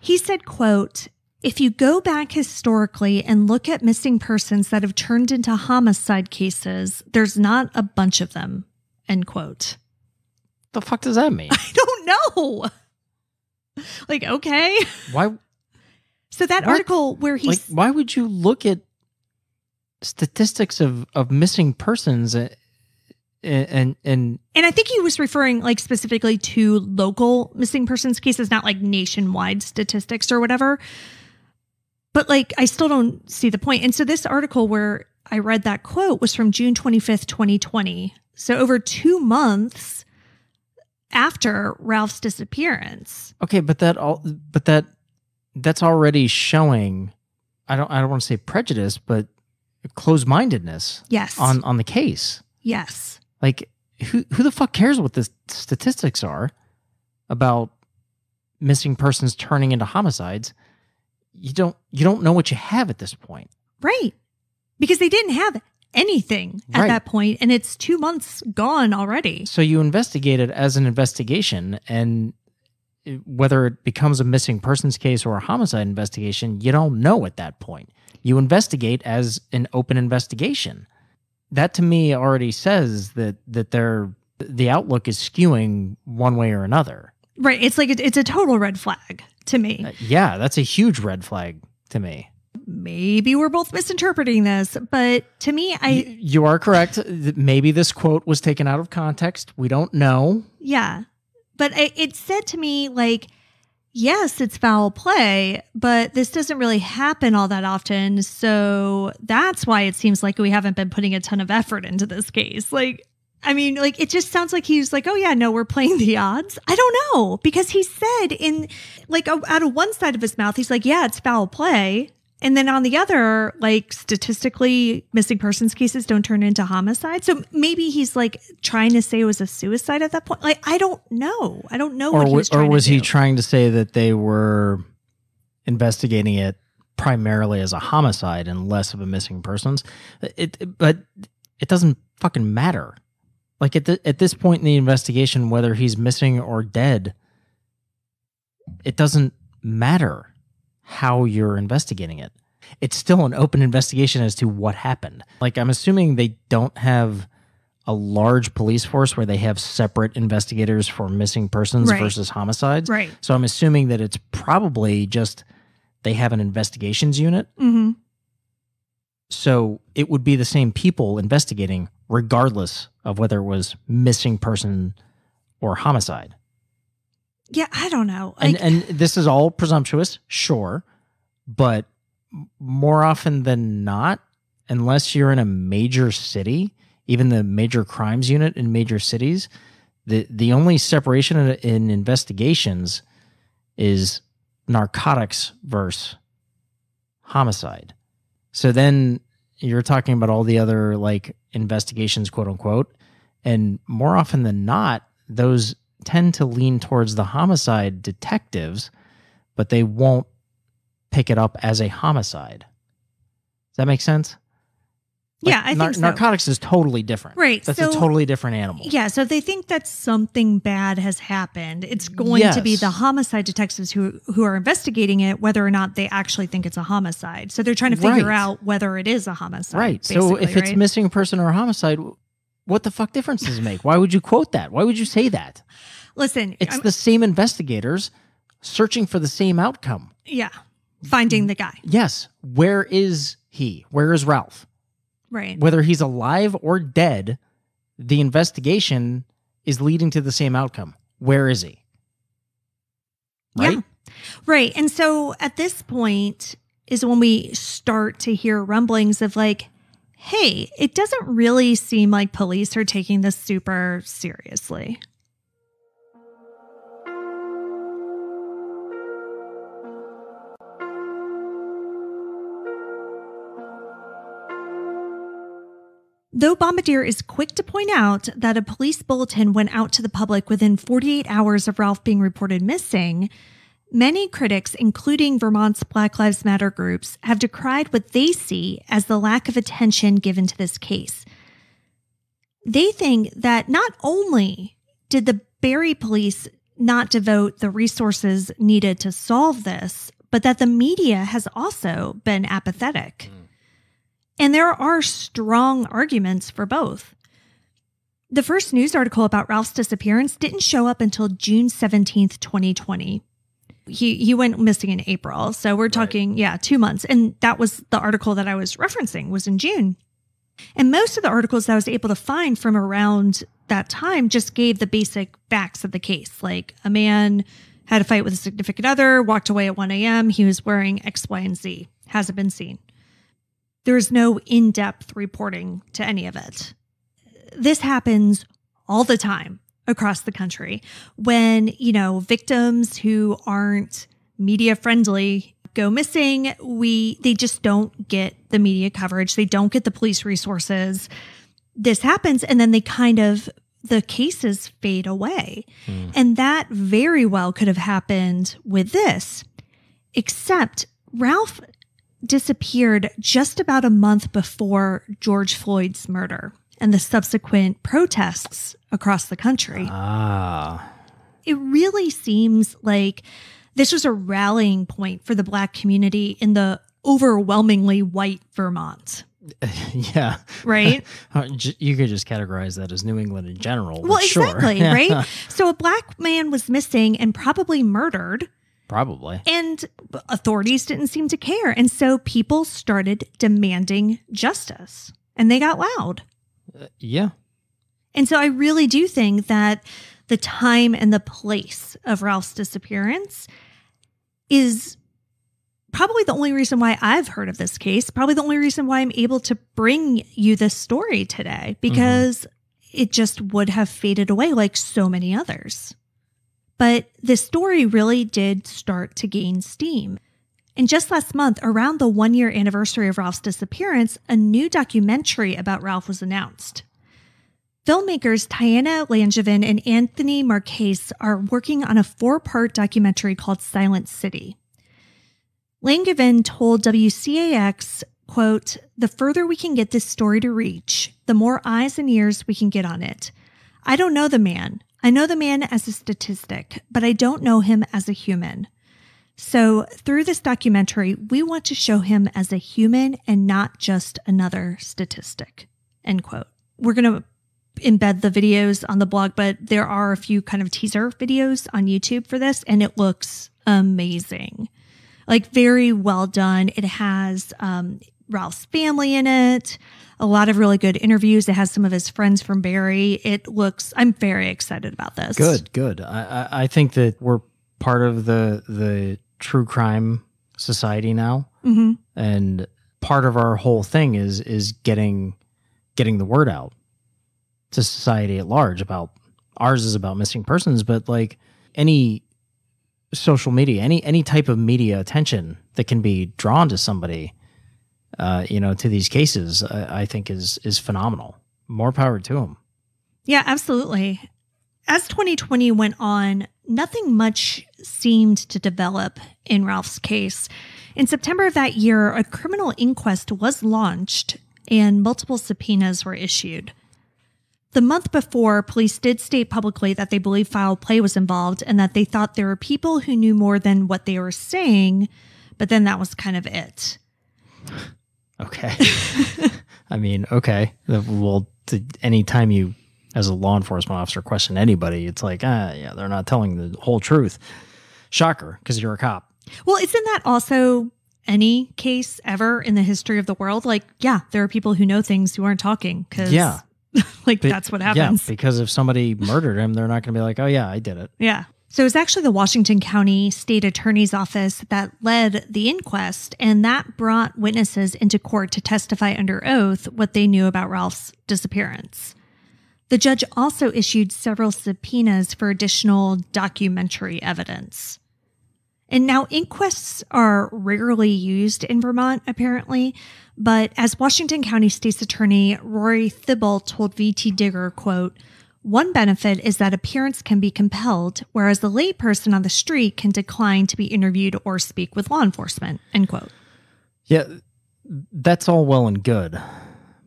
he said, quote, if you go back historically and look at missing persons that have turned into homicide cases, there's not a bunch of them. End quote. The fuck does that mean? I don't know. Like, okay. Why? So that What? article where like, why would you look at statistics of of missing persons uh, and and, and and I think he was referring like specifically to local missing persons cases, not like nationwide statistics or whatever. But like, I still don't see the point. And so this article where I read that quote was from June 25th, 2020. So over two months after Ralph's disappearance. Okay, but that all but that that's already showing I don't I don't want to say prejudice, but closed-mindedness Yes. on on the case. yes. Like who who the fuck cares what the statistics are about missing persons turning into homicides? You don't you don't know what you have at this point. Right. Because they didn't have anything at Right. that point, and it's two months gone already. So you investigate it as an investigation and whether it becomes a missing persons case or a homicide investigation, you don't know at that point. You investigate as an open investigation. That to me already says that that they're the outlook is skewing one way or another. Right. It's like, it's a total red flag to me. Uh, yeah, that's a huge red flag to me. maybe we're both misinterpreting this, but to me, I you are correct. Maybe this quote was taken out of context. We don't know. yeah, but it, it said to me like, yes, it's foul play, but this doesn't really happen all that often, so that's why it seems like we haven't been putting a ton of effort into this case. Like. I mean, like it just sounds like he's like, oh yeah, no, we're playing the odds. I don't know because he said in like out of one side of his mouth, he's like, yeah, it's foul play, And then on the other, like statistically, missing persons cases don't turn into homicide. So maybe he's like trying to say it was a suicide at that point. Like I don't know. I don't know or what he wa- was or was he do. trying to say that they were investigating it primarily as a homicide and less of a missing persons? It- but it doesn't fucking matter. Like at the, at this point in the investigation, whether he's missing or dead, it doesn't matter how you're investigating it. It's still an open investigation as to what happened. Like I'm assuming they don't have a large police force where they have separate investigators for missing persons Right. versus homicides. Right. So I'm assuming that it's probably just they have an investigations unit. Mm-hmm. So it would be the same people investigating regardless of whether it was missing person or homicide. Yeah, I don't know. and Like, and this is all presumptuous, sure, but more often than not, unless you're in a major city, even the major crimes unit in major cities, the the only separation in, in investigations is narcotics versus homicide. So then you're talking about all the other like investigations, quote unquote, and more often than not, those tend to lean towards the homicide detectives, but they won't pick it up as a homicide. Does that make sense? Like, yeah, I nar- think so. narcotics is totally different. Right, That's a totally different animal. Yeah, so if they think that something bad has happened, it's going to be the homicide detectives who who are investigating it, whether or not they actually think it's a homicide. So they're trying to figure Right. out whether it is a homicide. Right. So if basically, it's missing a person or a homicide, what the fuck difference does it make? Why would you quote that? Why would you say that? listen, It's I'm- the same investigators searching for the same outcome. yeah, finding mm. the guy, Yes. Where is he? Where is Ralph? Right? Whether he's alive or dead, the investigation is leading to the same outcome. Where is he? Right? Yeah. Right. And so at this point is when we start to hear rumblings of like, hey, it doesn't really seem like police are taking this super seriously. Though Bombardier is quick to point out that a police bulletin went out to the public within 48 hours of Ralph being reported missing, many critics, including Vermont's Black Lives Matter groups, have decried what they see as the lack of attention given to this case. They think that not only did the Barre police not devote the resources needed to solve this, but that the media has also been apathetic. Hmm. And there are strong arguments for both. The first news article about Ralph's disappearance didn't show up until June 17th, 2020. He he went missing in April. So we're talking, yeah, 2 months. And that was the article that I was referencing was in June. And most of the articles that I was able to find from around that time just gave the basic facts of the case. Like a man had a fight with a significant other, walked away at 1 a.m. He was wearing X, Y, and Z. Hasn't been seen. There's no in depth reporting to any of it. This happens all the time across the country when, you know, victims who aren't media friendly go missing, we they just don't get the media coverage. They don't get the police resources. This happens and then they kind of the cases fade away. Hmm. And that very well could have happened with this. Except Ralph disappeared just about a month before George Floyd's murder and the subsequent protests across the country. Ah. It really seems like this was a rallying point for the Black community in the overwhelmingly white Vermont, yeah. right? You could just categorize that as New England in general. well, sure. exactly, right? So a Black man was missing and probably murdered. Probably. And authorities didn't seem to care. And so people started demanding justice and they got loud. Uh, yeah. And so I really do think that the time and the place of Ralph's disappearance is probably the only reason why I've heard of this case, probably the only reason why I'm able to bring you this story today, mm-hmm. because it just would have faded away like so many others. But this story really did start to gain steam. And just last month, around the one year anniversary of Ralph's disappearance, a new documentary about Ralph was announced. Filmmakers Tiana Langevin and Anthony Marquez are working on a four part documentary called Silent City. Langevin told WCAX, quote, the further we can get this story to reach, the more eyes and ears we can get on it. I don't know the man. I know the man as a statistic, but I don't know him as a human. So, through this documentary, we want to show him as a human and not just another statistic. End quote. We're going to embed the videos on the blog, but there are a few kind of teaser videos on YouTube for this, and it looks amazing. Like, very well done. It has um, Ralph's family in it, a lot of really good interviews. It has some of his friends from Barre. It looks, I'm very excited about this. Good, good. I, I, I think that we're part of the the true crime society now, hmm and part of our whole thing is is getting getting the word out to society at large about ours is about missing persons, but like any social media, any any type of media attention that can be drawn to somebody, uh, you know, to these cases, I, I think is is phenomenal. More power to them. Yeah, absolutely. As 2020 went on, nothing much seemed to develop in Ralph's case. In September of that year, a criminal inquest was launched and multiple subpoenas were issued. The month before, police did state publicly that they believed foul play was involved and that they thought there were people who knew more than what they were saying, but then that was kind of it. Okay. I mean, okay. Well, to, anytime you, as a law enforcement officer, question anybody, it's like, ah, yeah, they're not telling the whole truth. Shocker, because you're a cop. Well, isn't that also any case ever in the history of the world? Like, yeah, there are people who know things who aren't talking because, Yeah. like Be- that's what happens. Yeah, because if somebody murdered him, they're not going to be like, oh, yeah, I did it. Yeah. So it was actually the Washington County State Attorney's Office that led the inquest, and that brought witnesses into court to testify under oath what they knew about Ralph's disappearance. The judge also issued several subpoenas for additional documentary evidence. And now inquests are rarely used in Vermont, apparently. But as Washington County State's Attorney Rory Thibault told VT Digger, quote, one benefit is that appearance can be compelled, whereas the layperson on the street can decline to be interviewed or speak with law enforcement. End quote. Yeah, that's all well and good.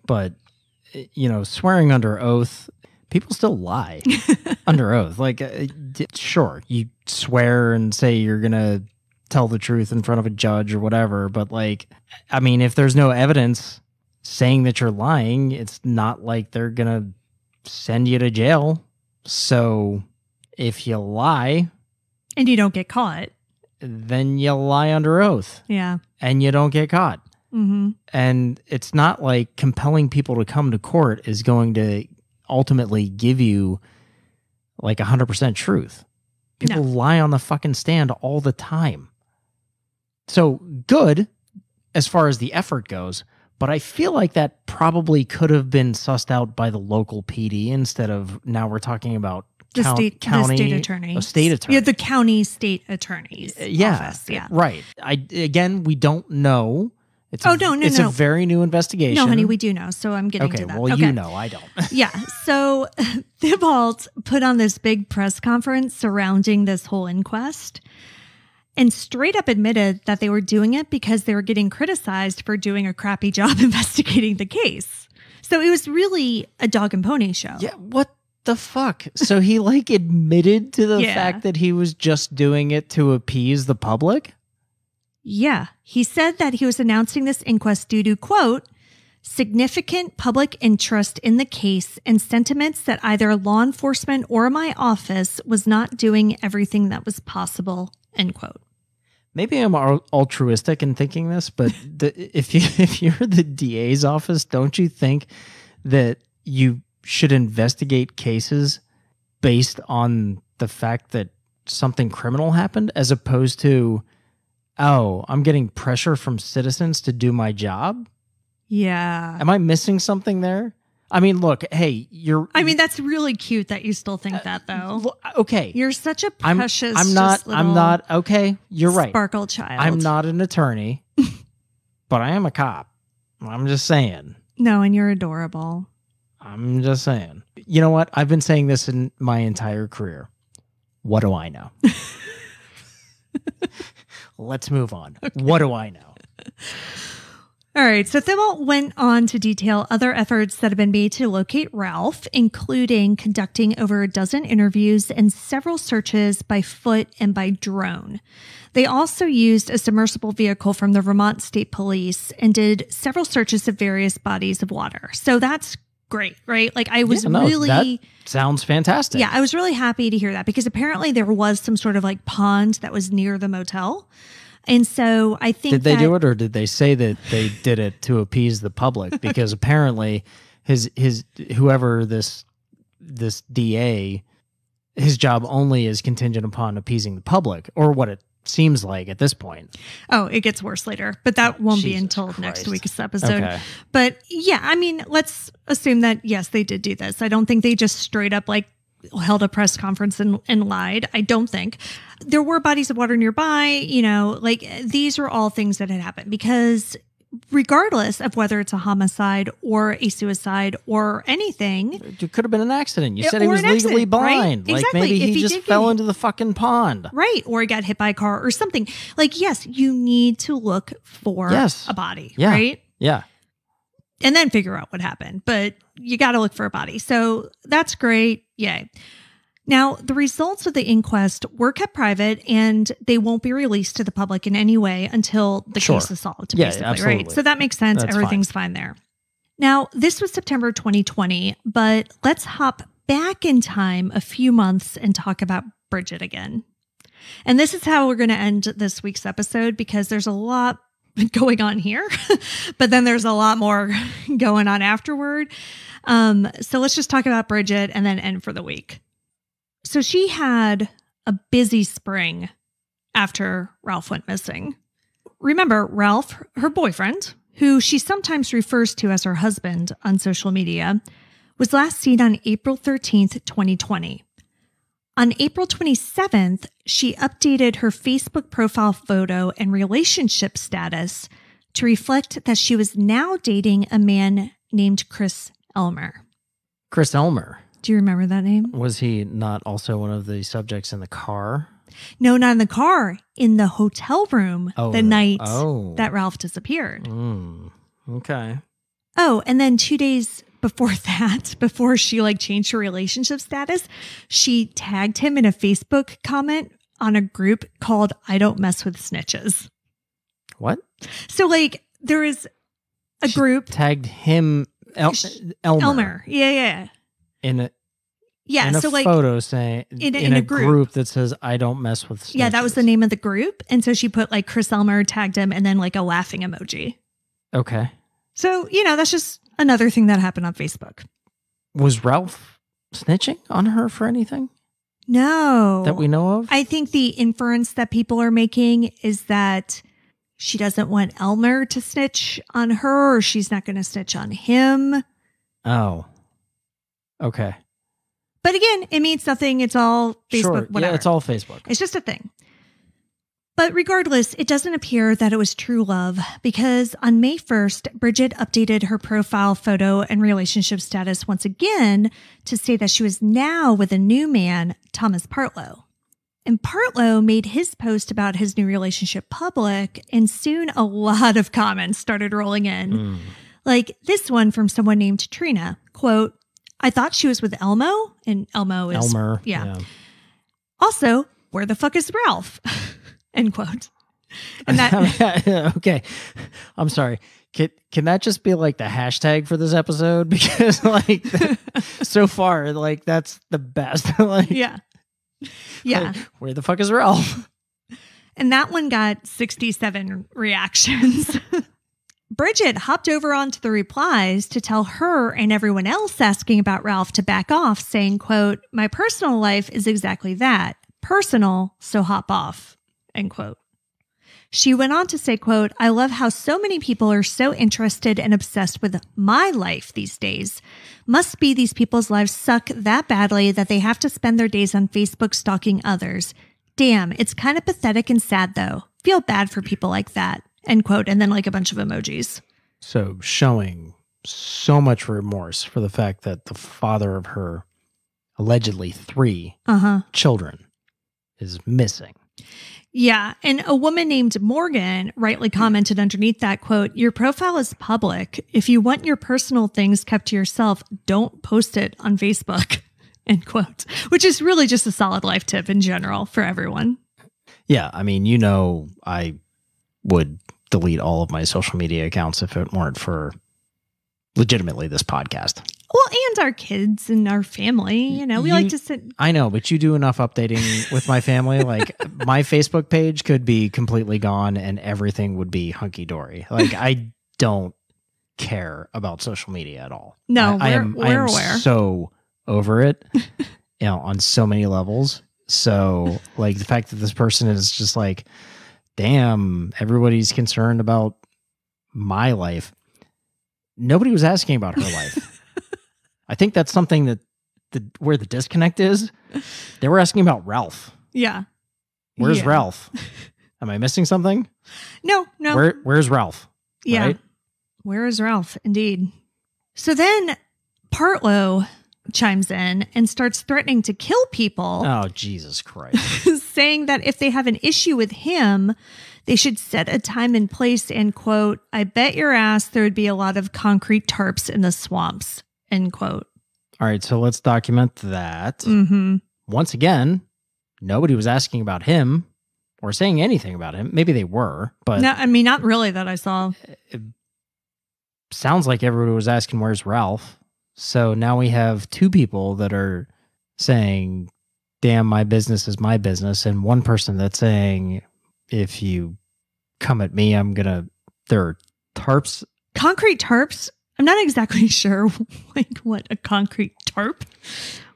But, you know, swearing under oath, people still lie under oath. Like, uh, sure, you swear and say you're going to tell the truth in front of a judge or whatever. But, like, I mean, if there's no evidence saying that you're lying, it's not like they're going to send you to jail. So if you lie, And you don't get caught. then you lie under oath Yeah. and you don't get caught. Mm-hmm. And it's not like compelling people to come to court is going to ultimately give you like 100% truth. People lie on the fucking stand all the time. So good as far as the effort goes, but I feel like that probably could have been sussed out by the local PD instead of now we're talking about The count- state, county, the state attorney, state attorney. yeah, the county state attorney's Uh, yeah, office. Yeah. right. I again, we don't know. It's Oh, a, no, no, it's no. a very new investigation. No, honey, we do know. So I'm getting okay. to that. Well, okay. Well you know, I don't. yeah. So Thibault put on this big press conference surrounding this whole inquest and straight up admitted that they were doing it because they were getting criticized for doing a crappy job investigating the case. So it was really a dog and pony show. yeah. What the fuck? So he like admitted to the Yeah. fact that he was just doing it to appease the public. Yeah. He said that he was announcing this inquest due to, quote, significant public interest in the case and sentiments that either law enforcement or my office was not doing everything that was possible, end quote. Maybe I'm altruistic in thinking this, but the, if you if you're the DA's office, don't you think that you should investigate cases based on the fact that something criminal happened, as opposed to, oh, I'm getting pressure from citizens to do my job? Yeah. Am I missing something there? I mean, look, hey, you're. I mean, that's really cute that you still think that, though. Look, okay. You're such a I'm. precious. I'm not. just I'm not. Okay, you're right. Sparkle child. I'm not an attorney, but I am a cop. I'm just saying. No, and you're adorable. I'm just saying. You know what? I've been saying this in my entire career. What do I know? Let's move on. What do I know? All right. So Thibault went on to detail other efforts that have been made to locate Ralph, including conducting over a dozen interviews and several searches by foot and by drone. They also used a submersible vehicle from the Vermont State Police and did several searches of various bodies of water. So that's great, right? Like I was Yeah, no, really that sounds fantastic. yeah, I was really happy to hear that because apparently there was some sort of like pond that was near the motel. And so I think Did they that, do it or did they say that they did it to appease the public? Because apparently his his whoever this this DA his job only is contingent upon appeasing the public or what it seems like at this point. Oh, it gets worse later, but that won't be Jesus until next week's episode. Okay. But yeah, I mean, let's assume that yes, they did do this. I don't think they just straight up like held a press conference and, and lied. I don't think. There were bodies of water nearby, you know, like these are all things that had happened because regardless of whether it's a homicide or a suicide or anything, It could have been an accident. You said he was legally accident, right? blind. Like Exactly. maybe If he, he just fell get- into the fucking pond. right, or he got hit by a car or something. Like, yes, you need to look for Yes. a body, Yeah. right? Yeah. and then figure out what happened. But you got to look for a body. So that's great. Yay. Now, the results of the inquest were kept private and they won't be released to the public in any way until the Sure. case is solved, Yeah, basically, absolutely. right? So that makes sense. That's Everything's fine. there. Now, this was September 2020, but let's hop back in time a few months and talk about Bridget again. And this is how we're going to end this week's episode because there's a lot going on here, but then there's a lot more going on afterward. Um, so let's just talk about Bridget and then end for the week. So she had a busy spring after Ralph went missing. Remember, Ralph, her boyfriend, who she sometimes refers to as her husband on social media, was last seen on April 13th, 2020. On April 27th, she updated her Facebook profile photo and relationship status to reflect that she was now dating a man named Chris Elmer. Chris Elmer. Do you remember that name? Was he not also one of the subjects in the car? No, not in the car, in the hotel room Oh, the night oh. that Ralph disappeared. Mm, okay. Oh, and then two days before that, before she like changed her relationship status, she tagged him in a Facebook comment on a group called I Don't Mess with Snitches. What? So like there is a She group Tagged him El- Elmer, Elmer. Yeah, yeah. in a Yeah, in a so like photo saying in in, a- a, in a group. group. that says I don't mess with yeah, that was the name of the group. And so she put like Chris Elmer tagged him and then like a laughing emoji. Okay. So, you know, that's just another thing that happened on Facebook. Was Ralph snitching on her for anything No. that we know of? I think the inference that people are making is that she doesn't want Elmer to snitch on her or she's not going to snitch on him. oh. Okay. But again, it means nothing. It's all Facebook, sure. whatever. Yeah, it's all Facebook. It's just a thing. But regardless, it doesn't appear that it was true love because on May 1st, Bridget updated her profile photo and relationship status once again to say that she was now with a new man, Thomas Partlow. And Partlow made his post about his new relationship public, and soon a lot of comments started rolling in. Mm. Like this one from someone named Trina, quote, I thought she was with Elmo, and Elmo is Elmer. yeah. also, where the fuck is Ralph? End quote. And that okay. I'm sorry. Can can that just be like the hashtag for this episode? Because like so far, like that's the best. like, yeah. Yeah. like, where the fuck is Ralph? And that one got 67 reactions. Bridget hopped over onto the replies to tell her and everyone else asking about Ralph to back off, saying, quote, My personal life is exactly that. Personal, so hop off. End quote. She went on to say, quote, I love how so many people are so interested and obsessed with my life these days. Must be these people's lives suck that badly that they have to spend their days on Facebook stalking others. Damn, it's kind of pathetic and sad though. Feel bad for people like that. End quote. And then like a bunch of emojis. So showing so much remorse for the fact that the father of her allegedly three Uh huh. children is missing. Yeah. And a woman named Morgan rightly mm-hmm. commented underneath that quote Your profile is public. If you want your personal things kept to yourself, don't post it on Facebook. End quote. Which is really just a solid life tip in general for everyone. Yeah, I mean, you know, I would delete all of my social media accounts if it weren't for legitimately this podcast. Well, and our kids and our family. You know, we You- like to sit. I know, but you do enough updating with my family. Like my Facebook page could be completely gone and everything would be hunky dory. Like I don't care about social media at all. No, I, I am, I am aware. so over it, you know, on so many levels. So like the fact that this person is just like, damn, everybody's concerned about my life. Nobody was asking about her life. I think that's something that the where the disconnect is. They were asking about Ralph. Yeah. Where's Yeah. Ralph? Am I missing something? No, no. Where Where's Ralph? yeah. right? Where is Ralph? Indeed. So then Partlow chimes in and starts threatening to kill people, Oh Jesus Christ! saying that if they have an issue with him, they should set a time and place and quote, I bet your ass there would be a lot of concrete tarps in the swamps. End quote. All right, so let's document that. Mm-hmm. Once again, nobody was asking about him or saying anything about him. Maybe they were, but No, I mean not really that I saw. sounds like everybody was asking where's Ralph. So now we have two people that are saying, "Damn, my business is my business," and one person that's saying, "If you come at me, I'm gonna." There are tarps. Concrete tarps. I'm not exactly sure like what a concrete tarp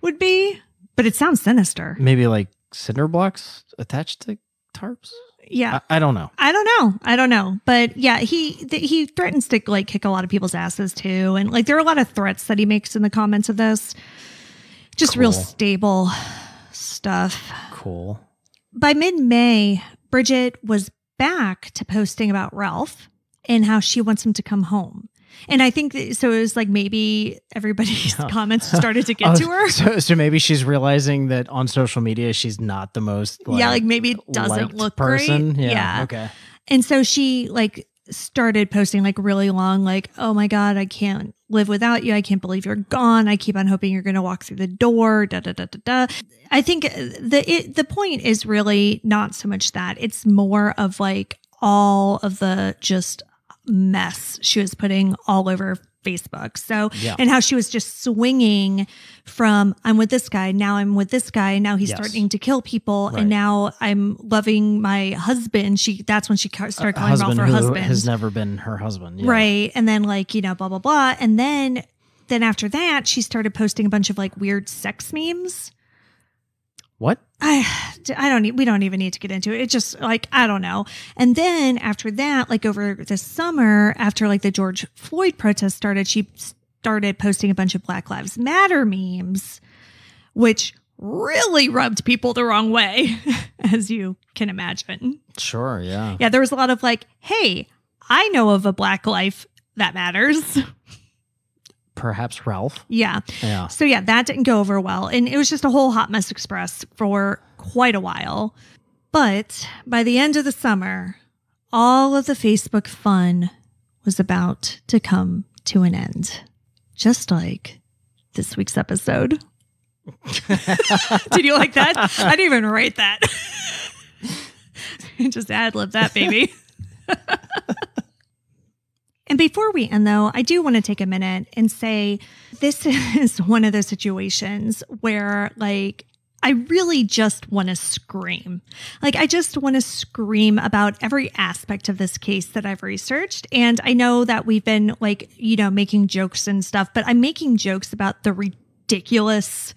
would be, but it sounds sinister. maybe like cinder blocks attached to tarps. Yeah. I, I don't know. I don't know. I don't know. But yeah, he th- he threatens to like kick a lot of people's asses too, and like there are a lot of threats that he makes in the comments of this. Just real stable stuff. Cool. By mid May, Bridget was back to posting about Ralph and how she wants him to come home. And I think that, so. It was like maybe everybody's Yeah. comments started to get Oh, to her. So, so maybe she's realizing that on social media she's not the most yeah, like maybe it doesn't look person. great. Yeah. Okay. And so she like started posting like really long, like, oh my God, I can't live without you. I can't believe you're gone. I keep on hoping you're going to walk through the door. Da, da, da, da, da. I think uh, the, it, the point is really not so much that it's more of like all of the just mess she was putting all over Facebook. So, Yeah. and how she was just swinging from I'm with this guy, now I'm with this guy, now he's Yes. starting to kill people, Right. and now I'm loving my husband. She that's when she started calling Ralph her husband, has never been her husband. Yeah. right? And then like you know blah blah blah, and then then after that she started posting a bunch of like weird sex memes. What? I I don't need we don't even need to get into it. It's just like I don't know. And then after that, like over the summer, after like the George Floyd protest started, she started posting a bunch of Black Lives Matter memes, which really rubbed people the wrong way, as you can imagine. Sure. Yeah. Yeah, there was a lot of like, hey, I know of a black life that matters. Perhaps Ralph. yeah. Yeah. So yeah, that didn't go over well. And it was just a whole hot mess express for quite a while. But by the end of the summer, all of the Facebook fun was about to come to an end. Just like this week's episode. Did you like that? I didn't even write that. Just ad lib that, baby. And before we end, though, I do want to take a minute and say this is one of those situations where, like, I really just want to scream. Like, I just want to scream about every aspect of this case that I've researched. And I know that we've been, like, you know, making jokes and stuff, but I'm making jokes about the ridiculous,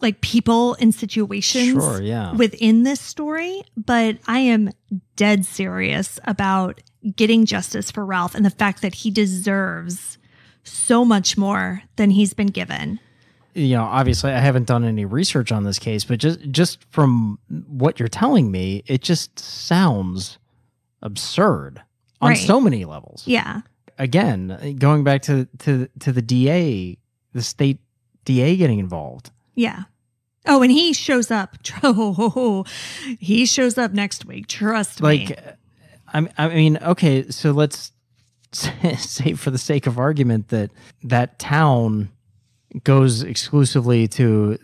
like, people and situations Sure. Yeah. within this story, but I am dead serious about getting justice for Ralph and the fact that he deserves so much more than he's been given. you know, obviously I haven't done any research on this case, but just just from what you're telling me, it just sounds absurd on Right. so many levels. Yeah. Again, going back to to to the DA, the state DA getting involved. Yeah. Oh, and he shows up. Oh, he shows up next week. Trust me. Like I I mean, okay, so let's say for the sake of argument that that town goes exclusively to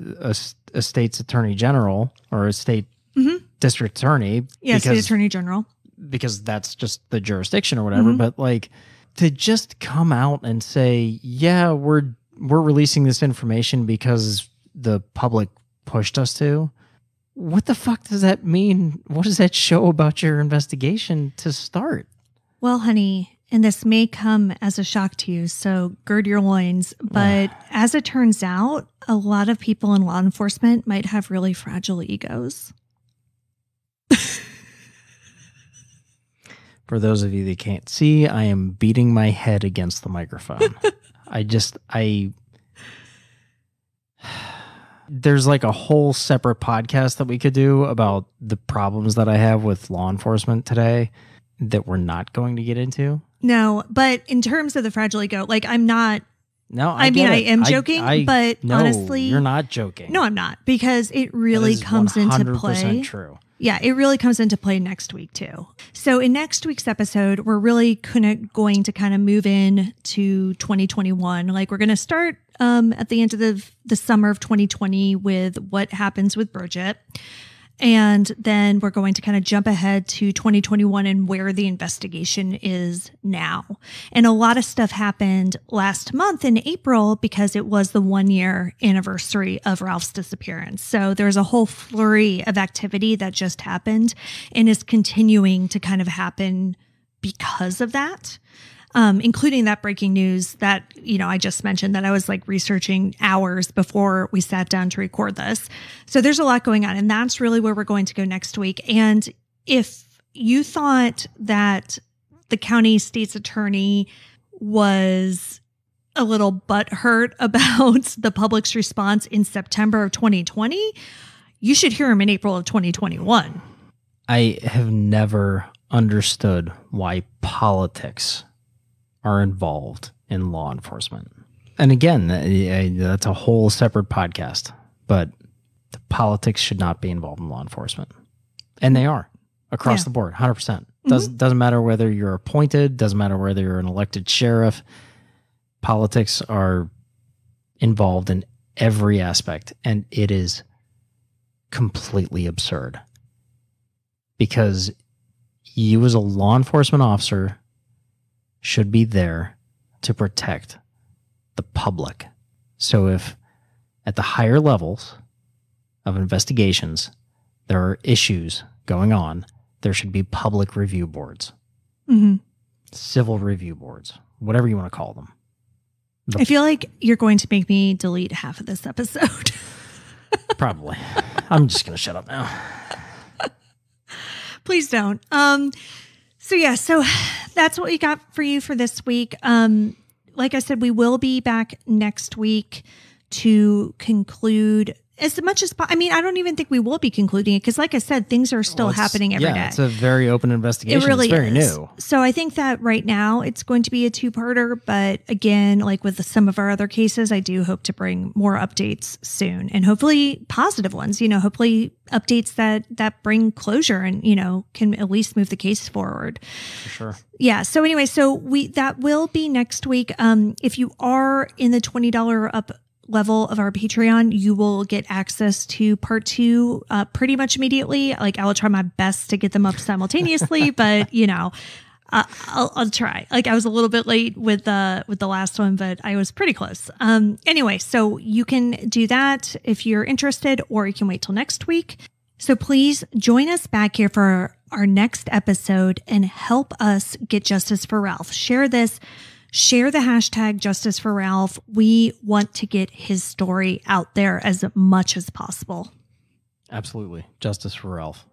a state's attorney general or a state Mhm. district attorney Yes, the because attorney general. because that's just the jurisdiction or whatever Mhm. but like to just come out and say yeah we're we're releasing this information because the public pushed us to. What the fuck does that mean? What does that show about your investigation to start? Well, honey, and this may come as a shock to you, so gird your loins. But as it turns out, a lot of people in law enforcement might have really fragile egos. For those of you that can't see, I am beating my head against the microphone. I just, I. There's like a whole separate podcast that we could do about the problems that I have with law enforcement today that we're not going to get into. No, but in terms of the fragile ego, like I'm not No, I, I mean, I am joking, but no, honestly- you're not joking. No, I'm not because it really comes into 100% play. True. Yeah, it really comes into play next week too. So in next week's episode, we're really gonna, going to kind of move in to 2021. Like we're going to start um, at the end of the the summer of 2020 with what happens with Bridget. And then we're going to kind of jump ahead to 2021 and where the investigation is now. And a lot of stuff happened last month in April because it was the one year anniversary of Ralph's disappearance. So there's a whole flurry of activity that just happened and is continuing to kind of happen because of that. Um, including that breaking news that you know I just mentioned that I was like researching hours before we sat down to record this. So there's a lot going on, and that's really where we're going to go next week. And if you thought that the county state's attorney was a little butthurt about the public's response in September of 2020, you should hear him in April of 2021. I have never understood why politics are involved in law enforcement. And again, that's a whole separate podcast, but the politics should not be involved in law enforcement. And they are across Yeah. the board, 100%. percent mm-hmm. Doesn't doesn't matter whether you're appointed, doesn't matter whether you're an elected sheriff. Politics are involved in every aspect and it is completely absurd. Because you as a law enforcement officer should be there to protect the public. So if at the higher levels of investigations there are issues going on, there should be public review boards, hmm civil review boards, whatever you want to call them. I feel like you're going to make me delete half of this episode. Probably. I'm just going to shut up now. Please don't. Um, so yeah, so that's what we got for you for this week. Um, like I said, we will be back next week to conclude as much as po- I mean, I don't even think we will be concluding it because, like I said, things are still Well, happening every day. yeah, It's a very open investigation. It really it's very is. new. So I think that right now it's going to be a two-parter, but again, like with some of our other cases, I do hope to bring more updates soon and hopefully positive ones, you know, hopefully updates that that bring closure and, you know, can at least move the case forward. For sure. Yeah. So anyway, so we that will be next week. Um, if you are in the twenty dollar up level of our Patreon, you will get access to part two uh, pretty much immediately. Like I will try my best to get them up simultaneously, but you know. Uh, I'll, I'll try. Like I was a little bit late with the with the last one, but I was pretty close. Um, anyway, so you can do that if you're interested, or you can wait till next week. So please join us back here for our next episode and help us get justice for Ralph. Share this, share the hashtag justice for Ralph. We want to get his story out there as much as possible. Absolutely. Justice for Ralph.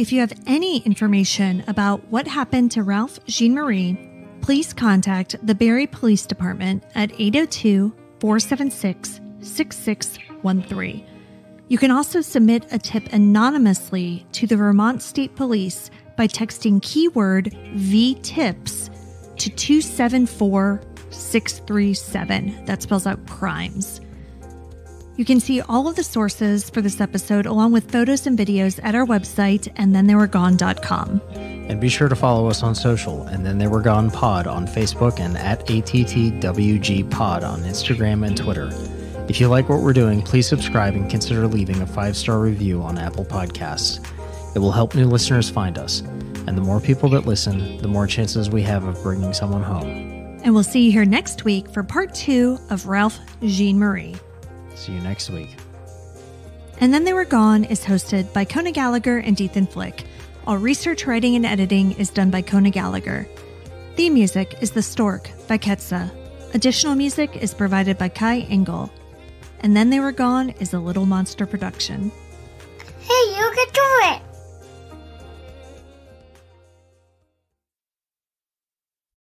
If you have any information about what happened to Ralph Jean Marie, please contact the Barre Police Department at 802 476 6613. You can also submit a tip anonymously to the Vermont State Police by texting keyword VTIPS to 274 637. That spells out crimes. You can see all of the sources for this episode along with photos and videos at our website and then they were gone.com. And be sure to follow us on social, and then they were gone pod on Facebook and at ATTWG pod on Instagram and Twitter. If you like what we're doing, please subscribe and consider leaving a five star review on Apple Podcasts. It will help new listeners find us, and the more people that listen, the more chances we have of bringing someone home. And we'll see you here next week for part two of Ralph Jean Marie. See you next week. And Then They Were Gone is hosted by Kona Gallagher and Ethan Flick. All research, writing, and editing is done by Kona Gallagher. Theme music is The Stork by Ketsa. Additional music is provided by Kai Engel. And Then They Were Gone is a Little Monster production. Hey, you can do it!